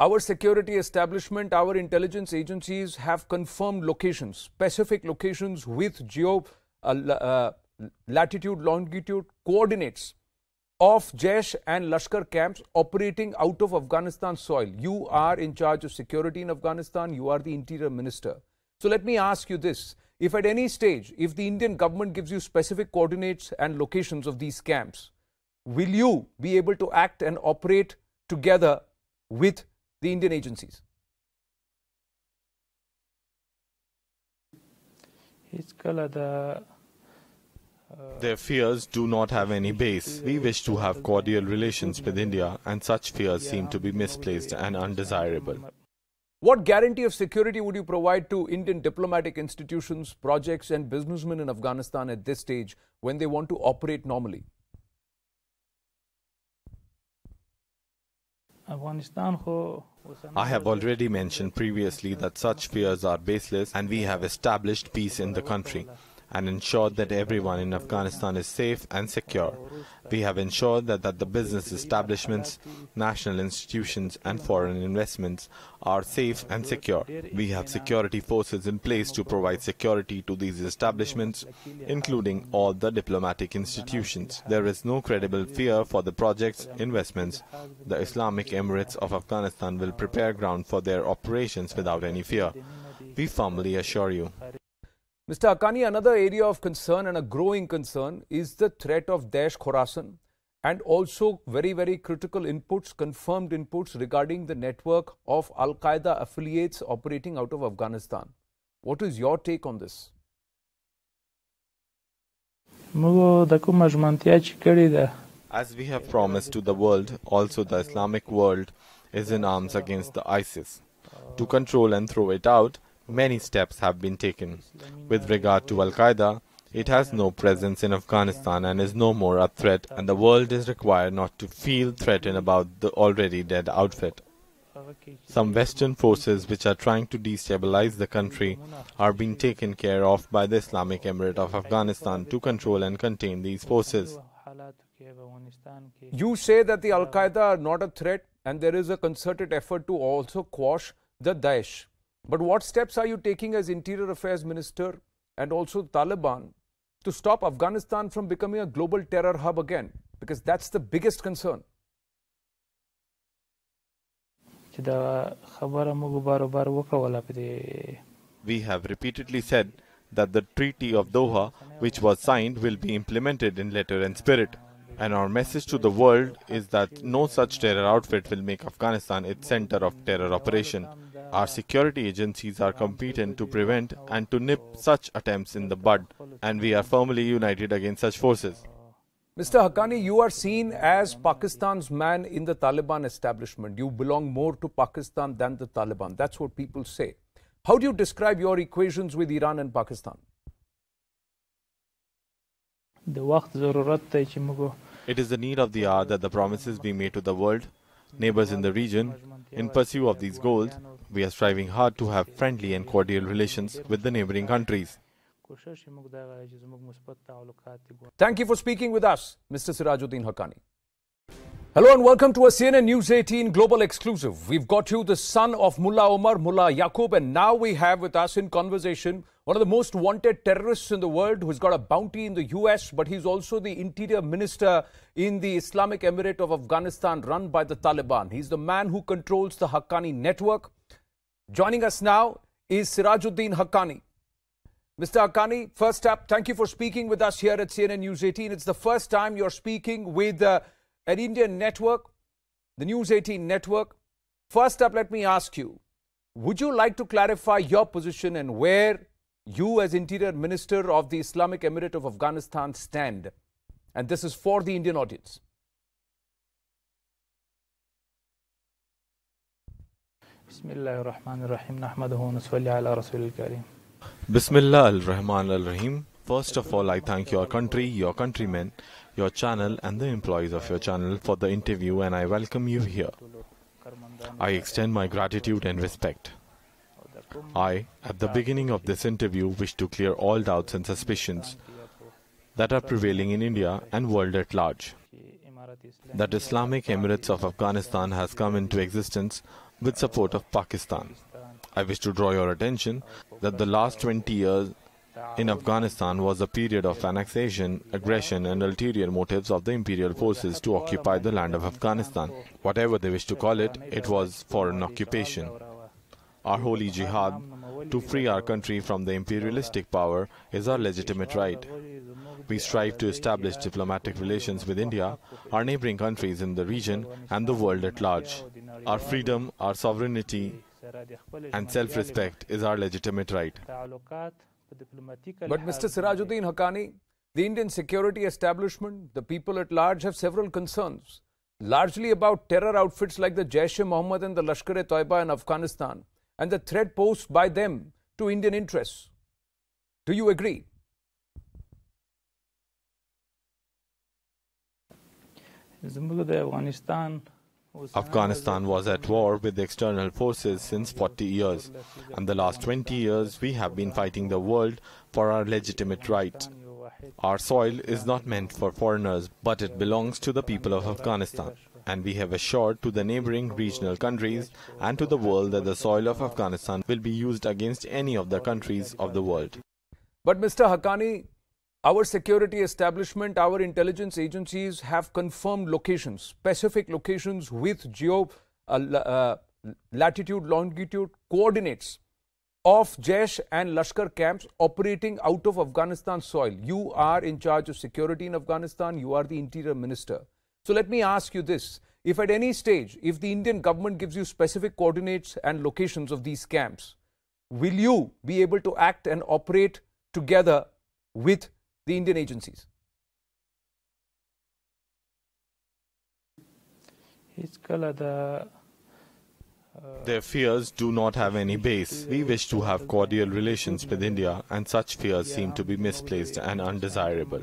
our security establishment, our intelligence agencies have confirmed locations, specific locations with geo uh, uh, latitude, longitude coordinates of Jaish and Lashkar camps operating out of Afghanistan soil. You are in charge of security in Afghanistan, you are the interior minister. So let me ask you this. If at any stage, if the Indian government gives you specific coordinates and locations of these camps, will you be able to act and operate together with the Indian agencies? Their fears do not have any base. We wish to have cordial relations with India, and such fears seem to be misplaced and undesirable. What guarantee of security would you provide to Indian diplomatic institutions, projects, and businessmen in Afghanistan at this stage when they want to operate normally? I have already mentioned previously that such fears are baseless, and we have established peace in the country and ensured that everyone in Afghanistan is safe and secure. We have ensured that, that the business establishments, national institutions, and foreign investments are safe and secure. We have security forces in place to provide security to these establishments, including all the diplomatic institutions. There is no credible fear for the projects, investments. The Islamic Emirates of Afghanistan will prepare ground for their operations without any fear. We firmly assure you. Mr. Haqqani, another area of concern and a growing concern is the threat of Daesh Khorasan and also very, very critical inputs, confirmed inputs regarding the network of Al Qaeda affiliates operating out of Afghanistan. What is your take on this? As we have promised to the world, also the Islamic world is in arms against the ISIS. To control and throw it out, many steps have been taken. With uh, regard to Al Qaeda, it has no presence in Afghanistan and is no more a threat, and the world is required not to feel threatened about the already dead outfit. Some Western forces which are trying to destabilize the country are being taken care of by the Islamic Emirate of Afghanistan to control and contain these forces. You say that the Al Qaeda are not a threat and there is a concerted effort to also quash the Daesh. But what steps are you taking as Interior Affairs Minister and also Taliban to stop Afghanistan from becoming a global terror hub again? Because that's the biggest concern. We have repeatedly said that the Treaty of Doha, which was signed, will be implemented in letter and spirit. And our message to the world is that no such terror outfit will make Afghanistan its center of terror operation. Our security agencies are competent to prevent and to nip such attempts in the bud, and we are firmly united against such forces. Mr. Haqqani, you are seen as Pakistan's man in the Taliban establishment. You belong more to Pakistan than the Taliban. That's what people say. How do you describe your equations with Iran and Pakistan? It is the need of the hour that the promises be made to the world, neighbors in the region, in pursuit of these goals, we are striving hard to have friendly and cordial relations with the neighboring countries. Thank you for speaking with us, Mr. Sirajuddin Haqqani. Hello and welcome to a CNN News 18 global exclusive. We've got you the son of Mullah Omar, Mullah Yaqub, and now we have with us in conversation one of the most wanted terrorists in the world who's got a bounty in the US, but he's also the interior minister in the Islamic Emirate of Afghanistan run by the Taliban. He's the man who controls the Haqqani network. Joining us now is Sirajuddin Haqqani. Mr. Haqqani, first up, thank you for speaking with us here at CNN News 18. It's the first time you're speaking with uh, an Indian network, the News 18 network. First up, let me ask you would you like to clarify your position and where you, as Interior Minister of the Islamic Emirate of Afghanistan, stand? And this is for the Indian audience. بسم الله الرحمن الرحيم نحمده ونصلي على رسول الكريم Bismillah al-Rahman al-Rahim. First of all, I thank your country, your countrymen, your channel and the employees of your channel for the interview and I welcome you here. I extend my gratitude and respect. I, at the beginning of this interview, wish to clear all doubts and suspicions that are prevailing in India and world at large. That Islamic Emirates of Afghanistan has come into existence with support of Pakistan. I wish to draw your attention that the last 20 years in Afghanistan was a period of annexation, aggression, and ulterior motives of the imperial forces to occupy the land of Afghanistan. Whatever they wish to call it, it was foreign occupation. Our holy jihad to free our country from the imperialistic power is our legitimate right. We strive to establish diplomatic relations with India, our neighboring countries in the region, and the world at large. Our freedom, our sovereignty, and self respect is our legitimate right. But Mr. Sirajuddin Haqqani, the Indian security establishment, the people at large have several concerns, largely about terror outfits like the Jaish-e-Mohammed and the Lashkar-e-Toiba in Afghanistan and the threat posed by them to Indian interests. Do you agree? زموږ د افغانستان Afghanistan was at war with external forces since 40 years, and the last 20 years we have been fighting the world for our legitimate right. Our soil is not meant for foreigners, but it belongs to the people of Afghanistan. And we have assured to the neighboring regional countries and to the world that the soil of Afghanistan will be used against any of the countries of the world. But Mr. Haqqani, our security establishment, our intelligence agencies have confirmed locations, specific locations with geo uh, uh, latitude, longitude coordinates of Jaish and Lashkar camps operating out of Afghanistan soil. You are in charge of security in Afghanistan, you are the interior minister. So let me ask you this. If at any stage, if the Indian government gives you specific coordinates and locations of these camps, will you be able to act and operate together with the Indian agencies? Their fears do not have any base. We wish to have cordial relations with India, and such fears seem to be misplaced and undesirable.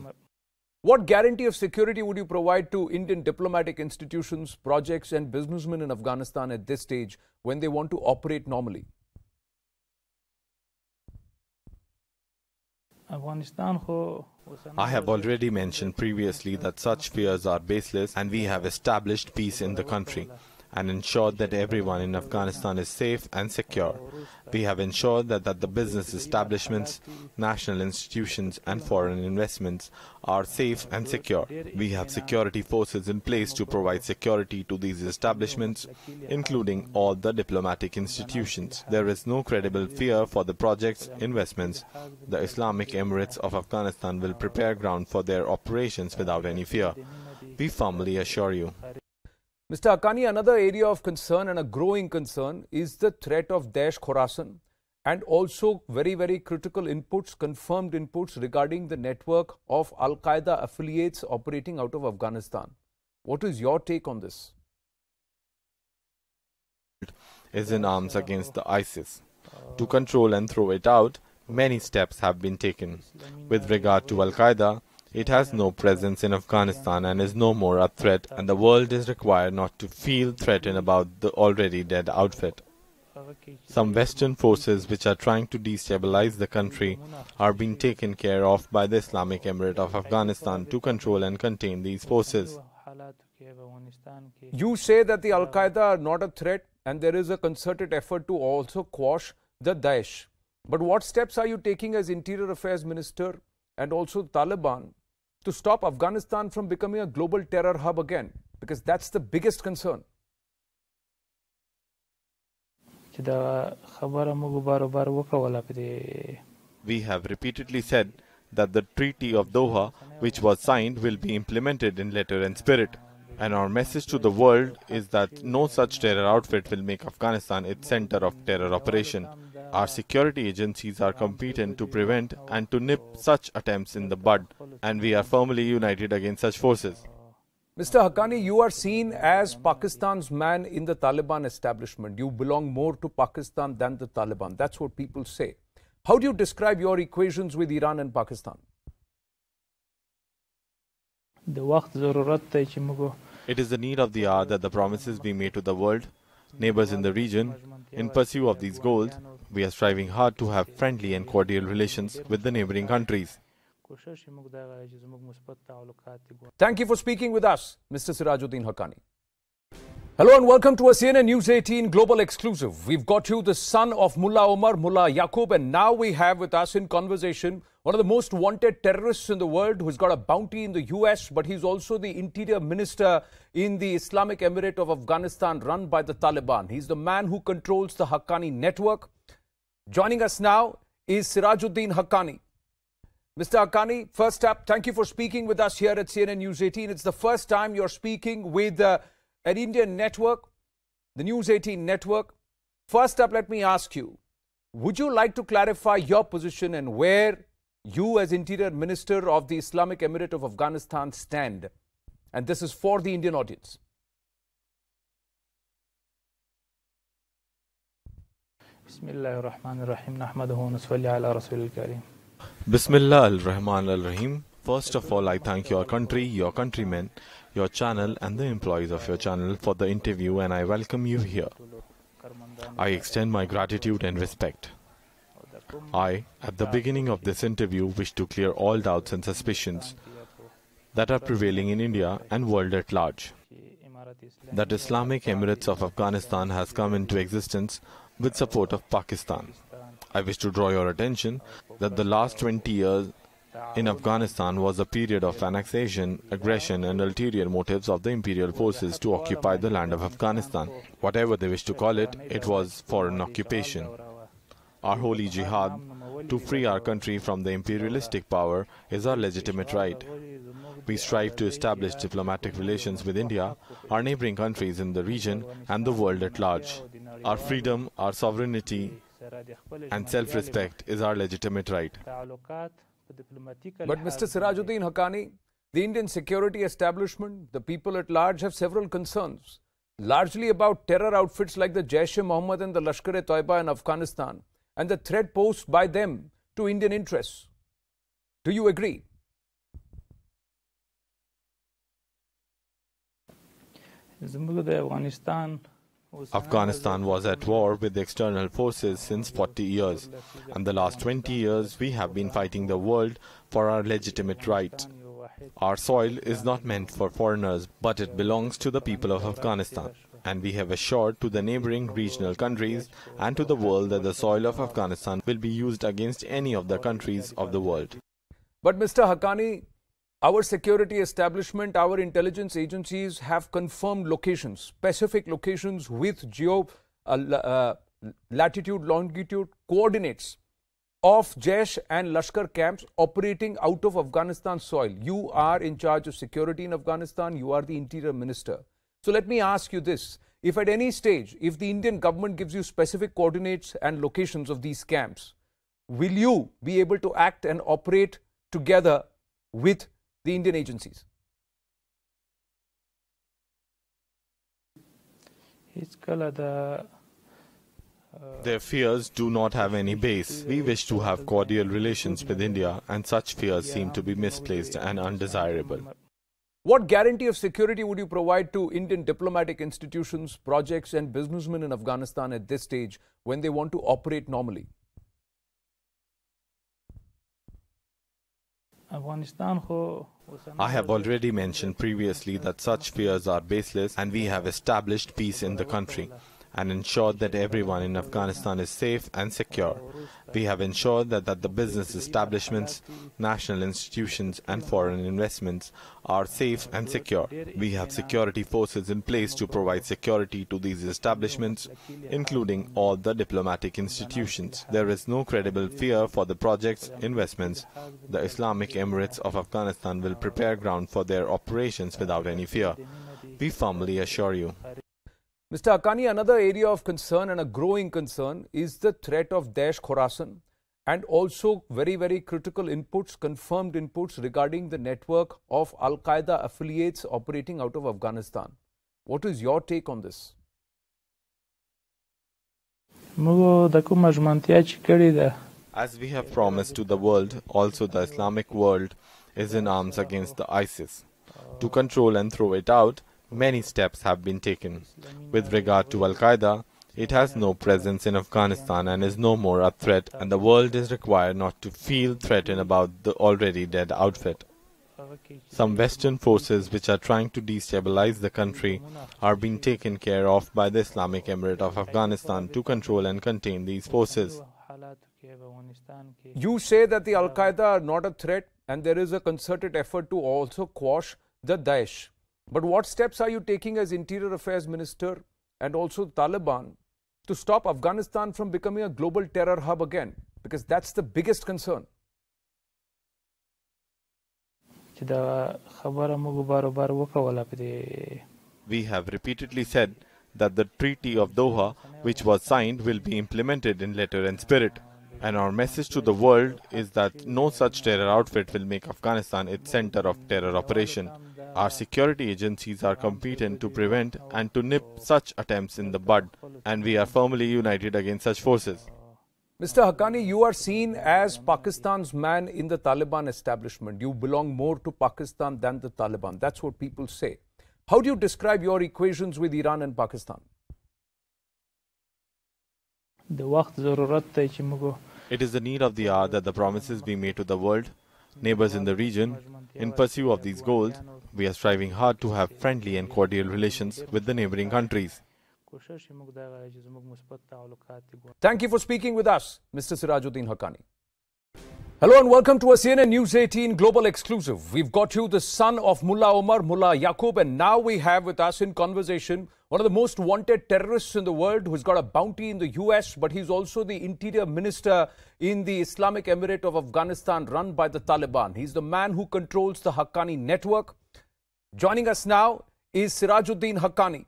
What guarantee of security would you provide to Indian diplomatic institutions, projects, and businessmen in Afghanistan at this stage when they want to operate normally? Afghanistan I have already mentioned previously that such fears are baseless, and we have established peace in the country and ensured that everyone in Afghanistan is safe and secure. We have ensured that, that the business establishments, national institutions, and foreign investments are safe and secure. We have security forces in place to provide security to these establishments, including all the diplomatic institutions. There is no credible fear for the projects, investments. The Islamic Emirates of Afghanistan will prepare ground for their operations without any fear. We firmly assure you. Mr. Haqqani, another area of concern and a growing concern is the threat of Daesh Khorasan and also very, very critical inputs, confirmed inputs regarding the network of Al Qaeda affiliates operating out of Afghanistan. What is your take on this? Is in arms against the ISIS. To control and throw it out, many steps have been taken. With regard to Al Qaeda, it has no presence in Afghanistan and is no more a threat, and the world is required not to feel threatened about the already dead outfit. Some Western forces which are trying to destabilize the country are being taken care of by the Islamic Emirate of Afghanistan to control and contain these forces. You say that the Al Qaeda are not a threat and there is a concerted effort to also quash the Daesh. But what steps are you taking as Interior Affairs Minister and also Taliban to stop Afghanistan from becoming a global terror hub again? Because that's the biggest concern. We have repeatedly said that the Treaty of Doha, which was signed, will be implemented in letter and spirit. And our message to the world is that no such terror outfit will make Afghanistan its center of terror operation. Our security agencies are competent to prevent and to nip such attempts in the bud, and we are firmly united against such forces. Mr. Haqqani, you are seen as Pakistan's man in the Taliban establishment. You belong more to Pakistan than the Taliban. That's what people say. How do you describe your equations with Iran and Pakistan? It is the need of the hour that the promises be made to the world neighbors in the region. In pursuit of these goals, we are striving hard to have friendly and cordial relations with the neighboring countries. Thank you for speaking with us, Mr. Sirajuddin Haqqani. Hello and welcome to a CNN News 18 Global Exclusive. We've got you the son of Mullah Omar, Mullah Yaqub, and now we have with us in conversation one of the most wanted terrorists in the world who's got a bounty in the US, but he's also the interior minister in the Islamic Emirate of Afghanistan run by the Taliban. He's the man who controls the Haqqani network. Joining us now is Sirajuddin Haqqani. Mr. Haqqani, first up, thank you for speaking with us here at CNN News 18. It's the first time you're speaking with uh, an Indian network, the News 18 network. First up, let me ask you would you like to clarify your position and where you, as Interior Minister of the Islamic Emirate of Afghanistan, stand? And this is for the Indian audience. بسم الله الرحمن الرحيم نحمده ونصلي على رسول الكريم Bismillah al Rahman al Rahim. First of all, I thank your country, your countrymen, your channel, and the employees of your channel for the interview, and I welcome you here. I extend my gratitude and respect. I, at the beginning of this interview, wish to clear all doubts and suspicions that are prevailing in India and world at large. That Islamic Emirates of Afghanistan has come into existence with support of Pakistan. I wish to draw your attention that the last 20 years in Afghanistan was a period of annexation, aggression, and ulterior motives of the imperial forces to occupy the land of Afghanistan. Whatever they wish to call it, it was foreign occupation. Our holy jihad to free our country from the imperialistic power is our legitimate right. We strive to establish diplomatic relations with India, our neighboring countries in the region, and the world at large. Our freedom, our sovereignty, and self respect is our legitimate right. تعلقات په ډیپلوماټیک But Mr. Sirajuddin Haqqani, the Indian security establishment, the people at large have several concerns, largely about terror outfits like the Jaish-e-Mohammed and the Lashkar-e-Toiba in Afghanistan and the threat posed by them to Indian interests. Do you agree? زموږ د افغانستان Afghanistan was at war with external forces since 40 years, and the last 20 years we have been fighting the world for our legitimate right. Our soil is not meant for foreigners, but it belongs to the people of Afghanistan. And we have assured to the neighboring regional countries and to the world that the soil of Afghanistan will be used against any of the countries of the world. But Mr. Haqqani, our security establishment, our intelligence agencies have confirmed locations, specific locations with geo uh, uh, latitude, longitude coordinates of Jaish and Lashkar camps operating out of Afghanistan soil. You are in charge of security in Afghanistan. You are the interior minister. So let me ask you this. If at any stage, if the Indian government gives you specific coordinates and locations of these camps, will you be able to act and operate together with the Indian agencies? Their fears do not have any base. We wish to have cordial relations with India, and such fears seem to be misplaced and undesirable. What guarantee of security would you provide to Indian diplomatic institutions, projects, and businessmen in Afghanistan at this stage when they want to operate normally? I have already mentioned previously that such fears are baseless and we have established peace in the country and ensured that everyone in Afghanistan is safe and secure. We have ensured that, that the business establishments, national institutions and foreign investments are safe and secure. We have security forces in place to provide security to these establishments, including all the diplomatic institutions. There is no credible fear for the project's investments. The Islamic Emirates of Afghanistan will prepare ground for their operations without any fear. We firmly assure you. Mr. Haqqani, another area of concern and a growing concern is the threat of Daesh Khorasan and also very, very critical inputs, confirmed inputs regarding the network of Al Qaeda affiliates operating out of Afghanistan. What is your take on this? As we have promised to the world, also the Islamic world is in arms against the ISIS. To control and throw it out, many steps have been taken. With uh, regard to Al Qaeda, it has no presence in Afghanistan and is no more a threat, and the world is required not to feel threatened about the already dead outfit. Some Western forces which are trying to destabilize the country are being taken care of by the Islamic Emirate of Afghanistan to control and contain these forces. You say that the Al Qaeda are not a threat, and there is a concerted effort to also quash the Daesh. But what steps are you taking as Interior Affairs Minister and also Taliban to stop Afghanistan from becoming a global terror hub again? Because that's the biggest concern. We have repeatedly said that the Treaty of Doha, which was signed, will be implemented in letter and spirit. And our message to the world is that no such terror outfit will make Afghanistan its center of terror operation. Our security agencies are competent to prevent and to nip such attempts in the bud, and we are firmly united against such forces. Mr. Haqqani, you are seen as Pakistan's man in the Taliban establishment. You belong more to Pakistan than the Taliban. That's what people say. How do you describe your equations with Iran and Pakistan? It is the need of the hour that the promises be made to the world, neighbors in the region, in pursuit of these goals, we are striving hard to have friendly and cordial relations with the neighboring countries. Thank you for speaking with us, Mr. Sirajuddin Haqqani. Hello and welcome to a CNN News 18 Global Exclusive. We've got you the son of Mullah Omar, Mullah Yaqub, and now we have with us in conversation one of the most wanted terrorists in the world who's got a bounty in the US, but he's also the interior minister in the Islamic Emirate of Afghanistan run by the Taliban. He's the man who controls the Haqqani network. Joining us now is Sirajuddin Haqqani.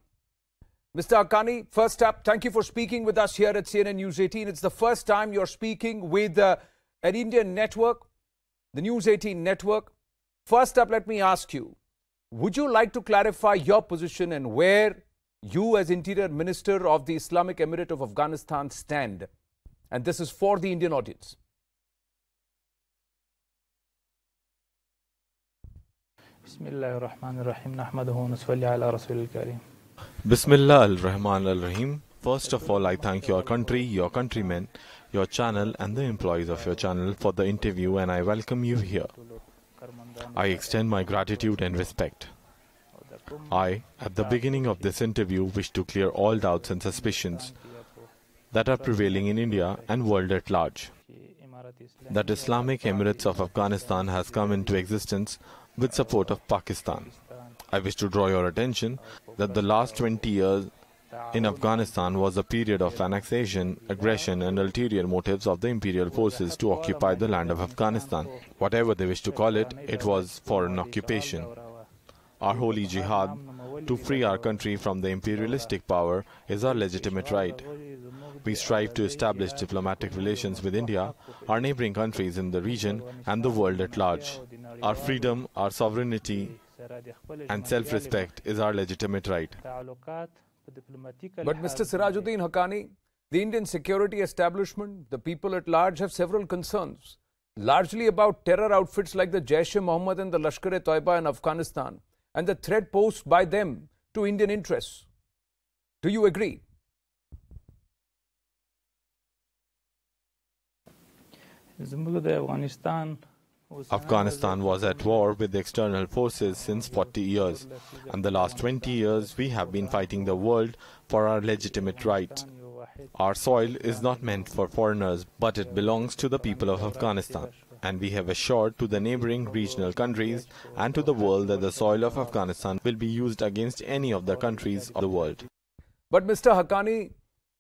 Mr. Haqqani, first up, thank you for speaking with us here at CNN News 18. It's the first time you're speaking with uh, an Indian network, the News 18 network. First up, let me ask you would you like to clarify your position and where you, as Interior Minister of the Islamic Emirate of Afghanistan, stand? And this is for the Indian audience. بسم الله الرحمن الرحيم نحمده ونصلي على رسول الكريم Bismillah al Rahman al Rahim. First of all, I thank your country, your countrymen, your channel, and the employees of your channel for the interview, and I welcome you here. I extend my gratitude and respect. I, at the beginning of this interview, wish to clear all doubts and suspicions that are prevailing in India and world at large. That Islamic Emirates of Afghanistan has come into existence with support of Pakistan. I wish to draw your attention that the last 20 years in Afghanistan was a period of annexation, aggression, and ulterior motives of the imperial forces to occupy the land of Afghanistan. Whatever they wish to call it, it was foreign occupation. Our holy jihad to free our country from the imperialistic power is our legitimate right. We strive to establish diplomatic relations with India, our neighboring countries in the region, and the world at large. Our freedom, our sovereignty, and self respect is our legitimate right. تعلقات په ډیپلوماټیک But Mr. Sirajuddin Haqqani, the Indian security establishment, the people at large have several concerns, largely about terror outfits like the Jaish-e-Mohammed and the Lashkar-e-Toiba in Afghanistan and the threat posed by them to Indian interests. Do you agree? زموږ د افغانستان Afghanistan was at war with external forces since 40 years, and the last 20 years we have been fighting the world for our legitimate right. Our soil is not meant for foreigners, but it belongs to the people of Afghanistan. And we have assured to the neighboring regional countries and to the world that the soil of Afghanistan will be used against any of the countries of the world. But Mr. Haqqani,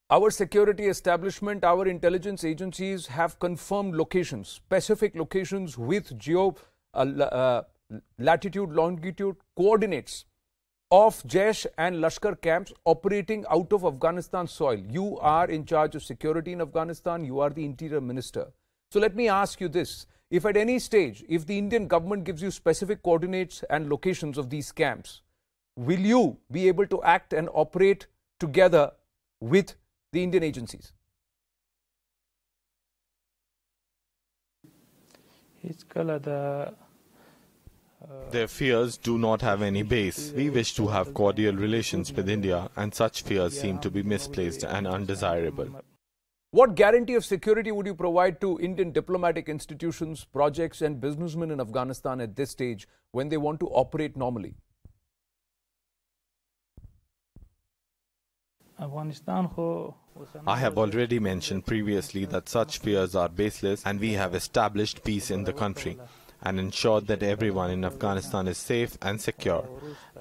our security establishment, our intelligence agencies have confirmed locations, specific locations with geo uh, uh, latitude, longitude coordinates of Jaish and Lashkar camps operating out of Afghanistan soil. You are in charge of security in Afghanistan. You are the interior minister. So let me ask you this. If at any stage, if the Indian government gives you specific coordinates and locations of these camps, will you be able to act and operate together with the Indian agencies? Their fears do not have any base. We wish to have cordial relations with India, and such fears seem to be misplaced and undesirable. What guarantee of security would you provide to Indian diplomatic institutions, projects, and businessmen in Afghanistan at this stage when they want to operate normally? I have already mentioned previously that such fears are baseless, and we have established peace in the country and ensured that everyone in Afghanistan is safe and secure.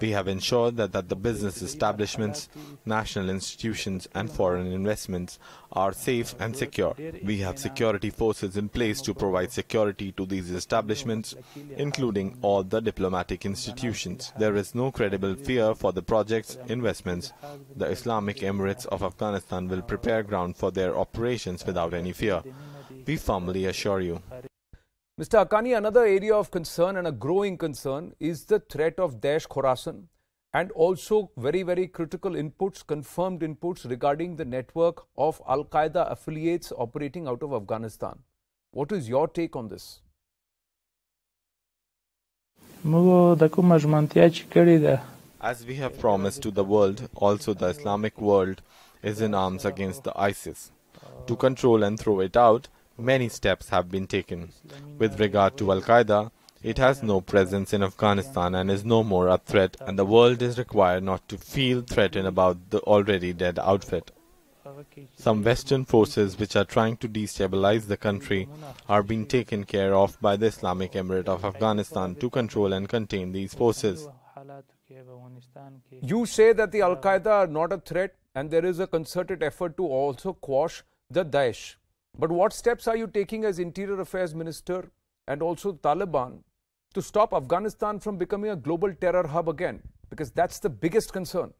We have ensured that, that the business establishments, national institutions, and foreign investments are safe and secure. We have security forces in place to provide security to these establishments, including all the diplomatic institutions. There is no credible fear for the project's investments. The Islamic Emirates of Afghanistan will prepare ground for their operations without any fear. We firmly assure you. Mr. Haqqani, another area of concern and a growing concern is the threat of Daesh Khorasan and also very, very critical inputs, confirmed inputs regarding the network of Al Qaeda affiliates operating out of Afghanistan. What is your take on this? As we have promised to the world, also the Islamic world is in arms against the ISIS. To control and throw it out, many steps have been taken. With regard to Al Qaeda, it has no presence in Afghanistan and is no more a threat, and the world is required not to feel threatened about the already dead outfit. Some Western forces which are trying to destabilize the country are being taken care of by the Islamic Emirate of Afghanistan to control and contain these forces. You say that the Al Qaeda are not a threat and there is a concerted effort to also quash the Daesh. But what steps are you taking as Interior Affairs Minister and also Taliban to stop Afghanistan from becoming a global terror hub again? Because that's the biggest concern.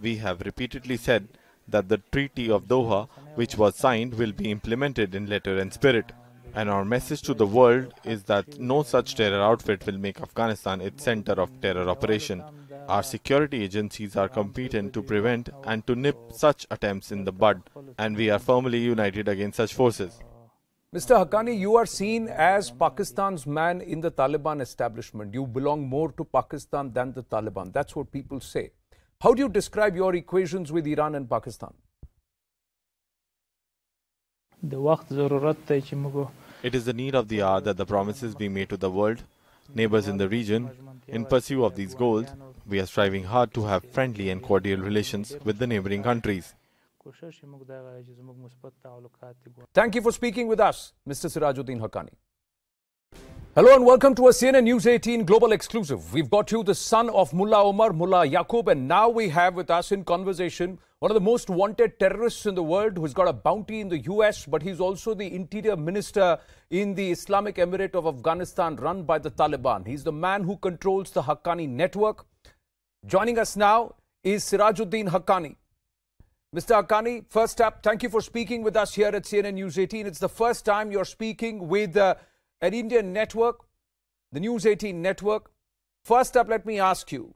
We have repeatedly said that the Treaty of Doha, which was signed, will be implemented in letter and spirit. And our message to the world is that no such terror outfit will make Afghanistan its center of terror operation. Our security agencies are competent to prevent and to nip such attempts in the bud, and we are firmly united against such forces. Mr. Haqqani, you are seen as Pakistan's man in the Taliban establishment. You belong more to Pakistan than the Taliban. That's what people say. How do you describe your equations with Iran and Pakistan? It is the need of the hour that the promises be made to the world, neighbors in the region, in pursuit of these goals, we are striving hard to have friendly and cordial relations with the neighboring countries. Thank you for speaking with us, Mr. Sirajuddin Haqqani. Hello and welcome to a CNN News 18 global exclusive. We've got you the son of Mullah Omar, Mullah Yaqub, and now we have with us in conversation one of the most wanted terrorists in the world who's got a bounty in the US, but he's also the interior minister in the Islamic Emirate of Afghanistan run by the Taliban. He's the man who controls the Haqqani network. Joining us now is Sirajuddin Haqqani. Mr. Haqqani, first up, thank you for speaking with us here at CNN News 18. It's the first time you're speaking with uh, an Indian network, the News 18 network. First up, let me ask you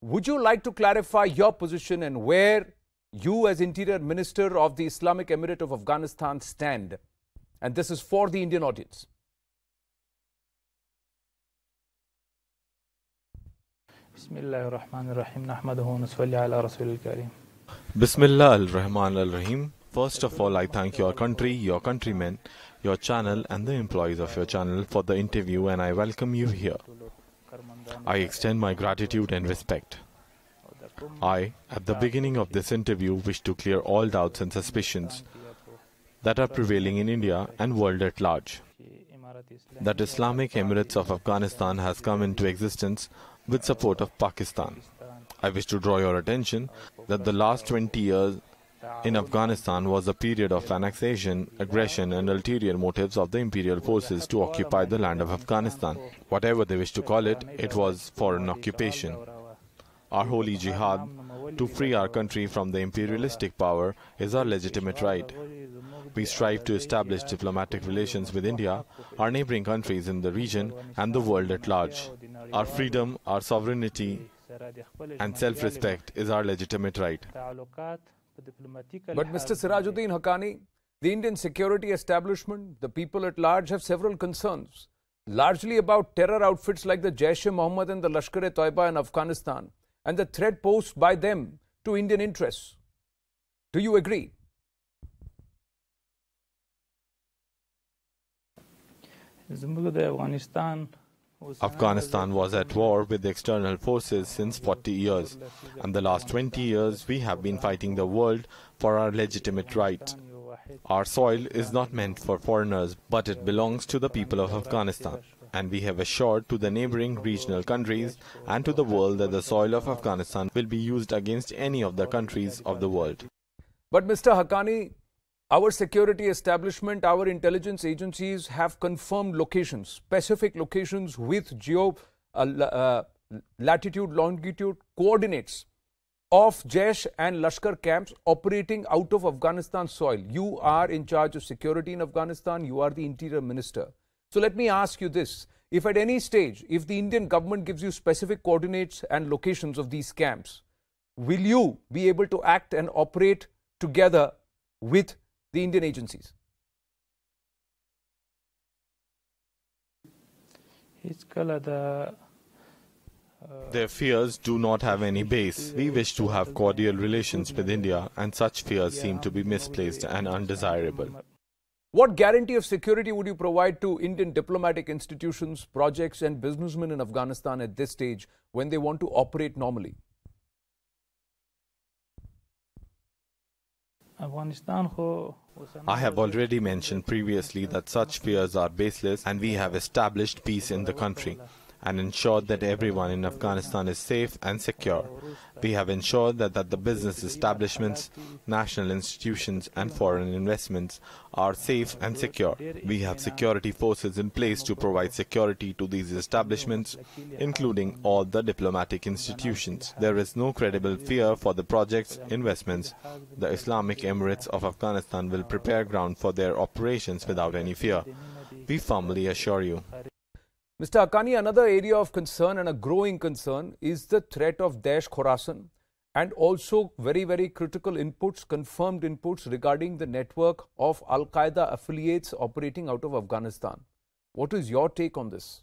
would you like to clarify your position and where you, as Interior Minister of the Islamic Emirate of Afghanistan, stand? And this is for the Indian audience. بسم الله الرحمن الرحیم نحمده ونصلي على رسول الكريم Bismillah al Rahman al Rahim. First of all, I thank your country, your countrymen, your channel, and the employees of your channel for the interview, and I welcome you here. I extend my gratitude and respect. I, at the beginning of this interview, wish to clear all doubts and suspicions that are prevailing in India and world at large. That Islamic Emirates of Afghanistan has come into existence with support of Pakistan. I wish to draw your attention that the last 20 years in Afghanistan was a period of annexation, aggression, and ulterior motives of the imperial forces to occupy the land of Afghanistan. Whatever they wish to call it, it was foreign occupation. Our holy jihad to free our country from the imperialistic power is our legitimate right. We strive to establish diplomatic relations with India, our neighboring countries in the region, and the world at large. Our freedom, our sovereignty, and self respect is our legitimate right. But Mr. Sirajuddin Haqqani, the Indian security establishment, the people at large have several concerns, largely about terror outfits like the Jaish-e-Mohammed and the Lashkar-e-Toiba in Afghanistan and the threat posed by them to Indian interests. Do you agree? Afghanistan was at war with the external forces since 40 years, and the last 20 years we have been fighting the world for our legitimate right. Our soil is not meant for foreigners, but it belongs to the people of Afghanistan. And we have assured to the neighboring regional countries and to the world that the soil of Afghanistan will be used against any of the countries of the world. But Mr. Haqqani, our security establishment, our intelligence agencies have confirmed locations, specific locations with geo uh, uh, latitude, longitude coordinates of Jaish and Lashkar camps operating out of Afghanistan soil. You are in charge of security in Afghanistan. You are the interior minister. So let me ask you this. If at any stage, if the Indian government gives you specific coordinates and locations of these camps, will you be able to act and operate together with the Indian agencies? Their fears do not have any base. We wish to have cordial relations with India, and such fears seem to be misplaced and undesirable. What guarantee of security would you provide to Indian diplomatic institutions, projects, and businessmen in Afghanistan at this stage when they want to operate normally? I have already mentioned previously that such fears are baseless and we have established peace in the country and ensured that everyone in Afghanistan is safe and secure. We have ensured that, that the business establishments, national institutions and foreign investments are safe and secure. We have security forces in place to provide security to these establishments, including all the diplomatic institutions. There is no credible fear for the project's investments. The Islamic Emirates of Afghanistan will prepare ground for their operations without any fear. We firmly assure you. Mr. Haqqani, another area of concern and a growing concern is the threat of Daesh Khorasan and also very, very critical inputs, confirmed inputs regarding the network of Al Qaeda affiliates operating out of Afghanistan. What is your take on this?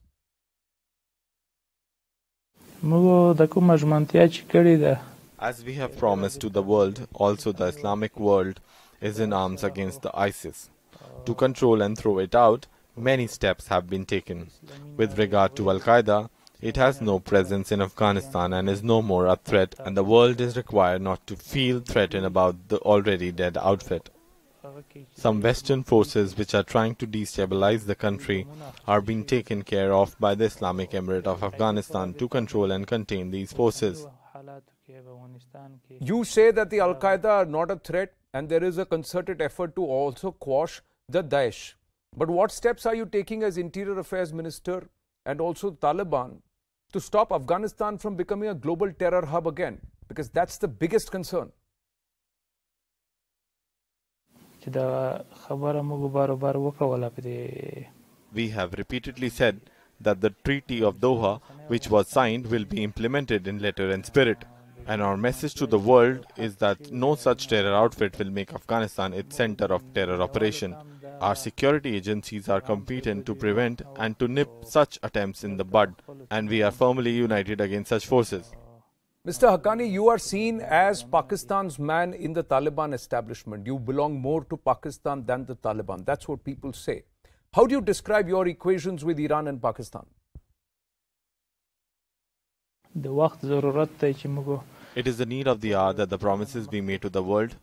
As we have promised to the world, also the Islamic world is in arms against the ISIS. To control and throw it out, many steps have been taken. With regard to Al Qaeda, it has no presence in Afghanistan and is no more a threat, and the world is required not to feel threatened about the already dead outfit. Some Western forces which are trying to destabilize the country are being taken care of by the Islamic Emirate of Afghanistan to control and contain these forces. You say that the Al Qaeda are not a threat and there is a concerted effort to also quash the Daesh. But what steps are you taking as Interior Affairs Minister and also Taliban to stop Afghanistan from becoming a global terror hub again? Because that's the biggest concern. We have repeatedly said that the Treaty of Doha, which was signed, will be implemented in letter and spirit. And our message to the world is that no such terror outfit will make Afghanistan its center of terror operation. Our security agencies are competent to prevent and to nip such attempts in the bud, and we are firmly united against such forces. Mr. Haqqani, you are seen as Pakistan's man in the Taliban establishment. You belong more to Pakistan than the Taliban. That's what people say. How do you describe your equations with Iran and Pakistan? It is the need of the hour that the promises be made to the world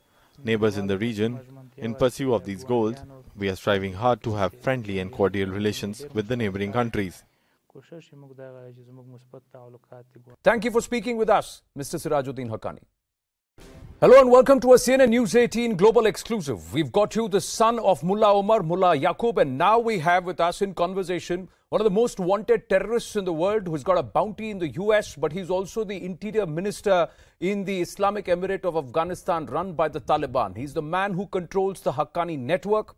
neighbors in the region. In pursuit of these goals, we are striving hard to have friendly and cordial relations with the neighboring countries. Thank you for speaking with us, Mr. Sirajuddin Haqqani. Hello and welcome to a CNN News 18 Global Exclusive. We've got you the son of Mullah Omar, Mullah Yaqub, and now we have with us in conversation one of the most wanted terrorists in the world who's got a bounty in the US, but he's also the interior minister in the Islamic Emirate of Afghanistan run by the Taliban. He's the man who controls the Haqqani network.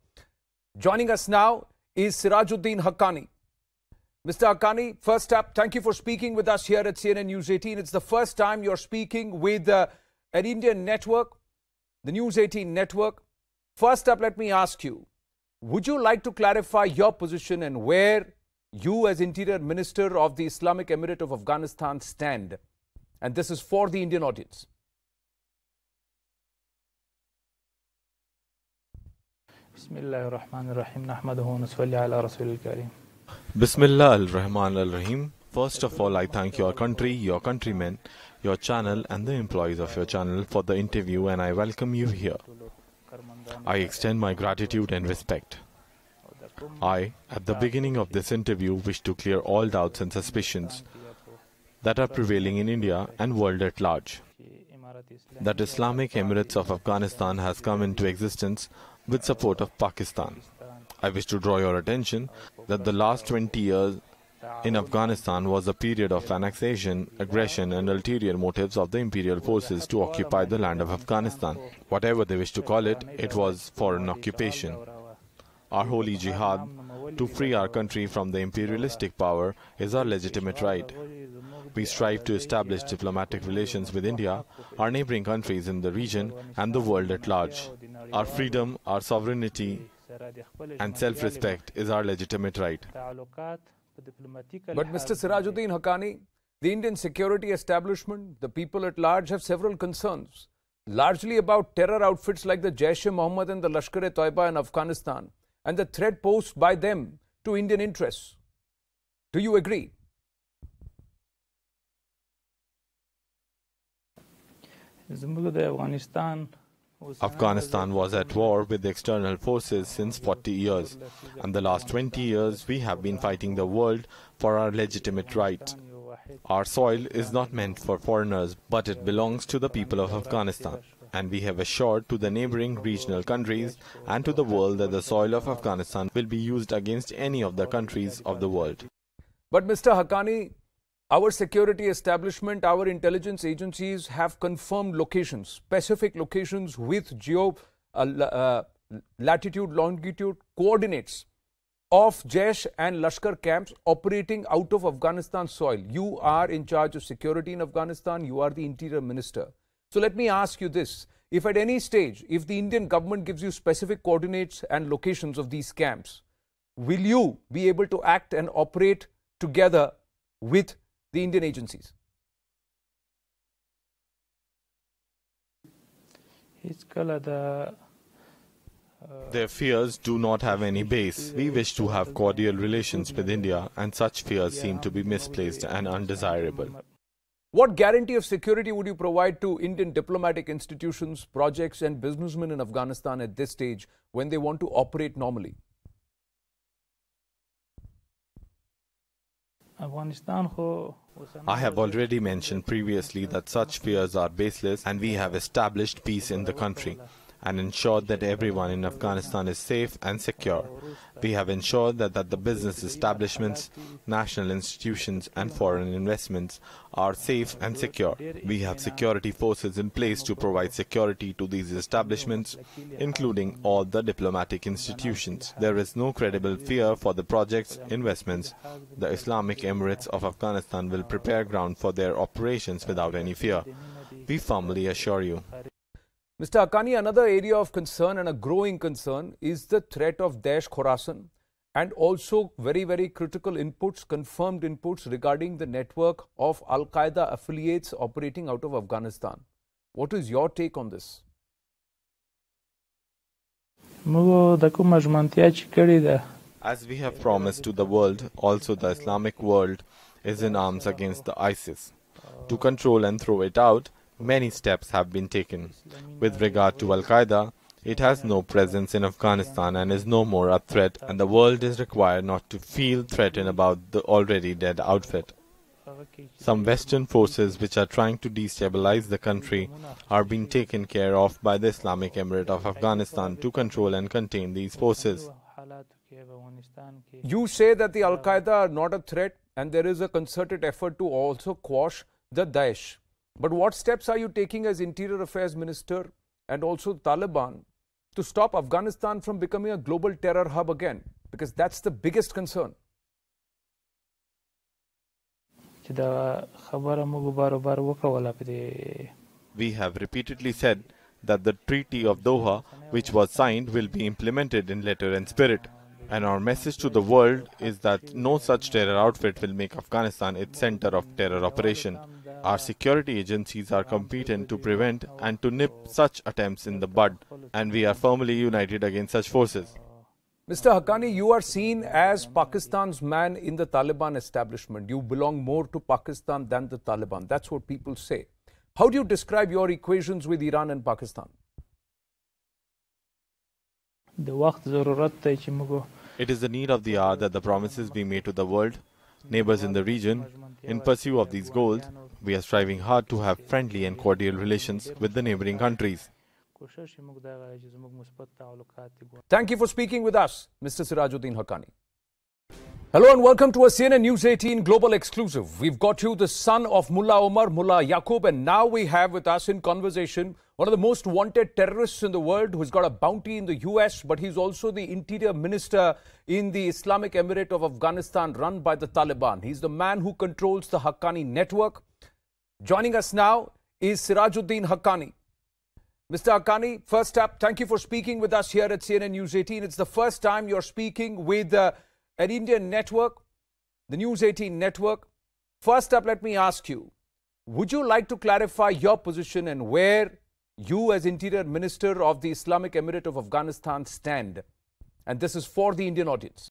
Joining us now is Sirajuddin Haqqani. Mr. Haqqani, first up, thank you for speaking with us here at CNN News 18. It's the first time you're speaking with uh, an Indian network, the News 18 network. First up, let me ask you would you like to clarify your position and where you, as Interior Minister of the Islamic Emirate of Afghanistan, stand? And this is for the Indian audience. بسم الله الرحمن الرحيم نحمده ونصلي على رسول الكريم Bismillah al-Rahman al-Rahim. First of all, I thank your country, your countrymen, your channel and the employees of your channel for the interview and I welcome you here. I extend my gratitude and respect. I, at the beginning of this interview, wish to clear all doubts and suspicions that are prevailing in India and world at large. That Islamic Emirates of Afghanistan has come into existence with support of Pakistan. I wish to draw your attention that the last 20 years in Afghanistan was a period of annexation, aggression, and ulterior motives of the imperial forces to occupy the land of Afghanistan. Whatever they wish to call it, it was foreign occupation. Our holy jihad to free our country from the imperialistic power is our legitimate right. We strive to establish diplomatic relations with India, our neighboring countries in the region, and the world at large. Our freedom, our sovereignty, and self respect is our legitimate right. But Mr. Sirajuddin Haqqani, the Indian security establishment, the people at large have several concerns, largely about terror outfits like the Jaish-e-Mohammed and the Lashkar-e-Toiba in Afghanistan and the threat posed by them to Indian interests. Do you agree? Afghanistan was at war with external forces since 40 years, and the last 20 years we have been fighting the world for our legitimate right. Our soil is not meant for foreigners, but it belongs to the people of Afghanistan. And we have assured to the neighboring regional countries and to the world that the soil of Afghanistan will be used against any of the countries of the world. But Mr. Haqqani, our security establishment, our intelligence agencies have confirmed locations, specific locations with geo uh, uh, latitude, longitude coordinates of Jaish and Lashkar camps operating out of Afghanistan soil. You are in charge of security in Afghanistan, you are the interior minister. So let me ask you this. If at any stage, if the Indian government gives you specific coordinates and locations of these camps, will you be able to act and operate together with the Indian agencies? Their fears do not have any base. We wish to have cordial relations with India, and such fears seem to be misplaced and undesirable. What guarantee of security would you provide to Indian diplomatic institutions, projects, and businessmen in Afghanistan at this stage when they want to operate normally? I have already mentioned previously that such fears are baseless and we have established peace in the country and ensured that everyone in Afghanistan is safe and secure. We have ensured that, that the business establishments, national institutions, and foreign investments are safe and secure. We have security forces in place to provide security to these establishments, including all the diplomatic institutions. There is no credible fear for the projects, investments. The Islamic Emirates of Afghanistan will prepare ground for their operations without any fear. We firmly assure you. Mr. Haqqani, another area of concern and a growing concern is the threat of Daesh Khorasan and also very, very critical inputs, confirmed inputs regarding the network of Al Qaeda affiliates operating out of Afghanistan. What is your take on this? As we have promised to the world, also the Islamic world is in arms against the ISIS. To control and throw it out, many steps have been taken. With regard to Al Qaeda, it has no presence in Afghanistan and is no more a threat, and the world is required not to feel threatened about the already dead outfit. Some Western forces which are trying to destabilize the country are being taken care of by the Islamic Emirate of Afghanistan to control and contain these forces. You say that the Al Qaeda are not a threat and there is a concerted effort to also quash the Daesh. But what steps are you taking as Interior Affairs Minister and also Taliban to stop Afghanistan from becoming a global terror hub again? Because that's the biggest concern. We have repeatedly said that the Treaty of Doha, which was signed, will be implemented in letter and spirit. And our message to the world is that no such terror outfit will make Afghanistan its center of terror operation. Our security agencies are competent to prevent and to nip such attempts in the bud, and we are firmly united against such forces. Mr. Haqqani, you are seen as Pakistan's man in the Taliban establishment. You belong more to Pakistan than the Taliban. That's what people say. How do you describe your equations with Iran and Pakistan? It is the need of the hour that the promises be made to the world, neighbors in the region, in pursuit of these goals, we are striving hard to have friendly and cordial relations with the neighboring countries. Thank you for speaking with us, Mr. Sirajuddin Haqqani. Hello and welcome to a CNN News 18 Global Exclusive. We've got you the son of Mullah Omar, Mullah Yaqub, and now we have with us in conversation one of the most wanted terrorists in the world who's got a bounty in the US, but he's also the interior minister in the Islamic Emirate of Afghanistan run by the Taliban. He's the man who controls the Haqqani network. Joining us now is Sirajuddin Haqqani. Mr. Haqqani, first up, thank you for speaking with us here at CNN News 18. It's the first time you're speaking with uh, an Indian network, the News 18 network. First up, let me ask you, would you like to clarify your position and where you as Interior Minister of the Islamic Emirate of Afghanistan stand? And this is for the Indian audience.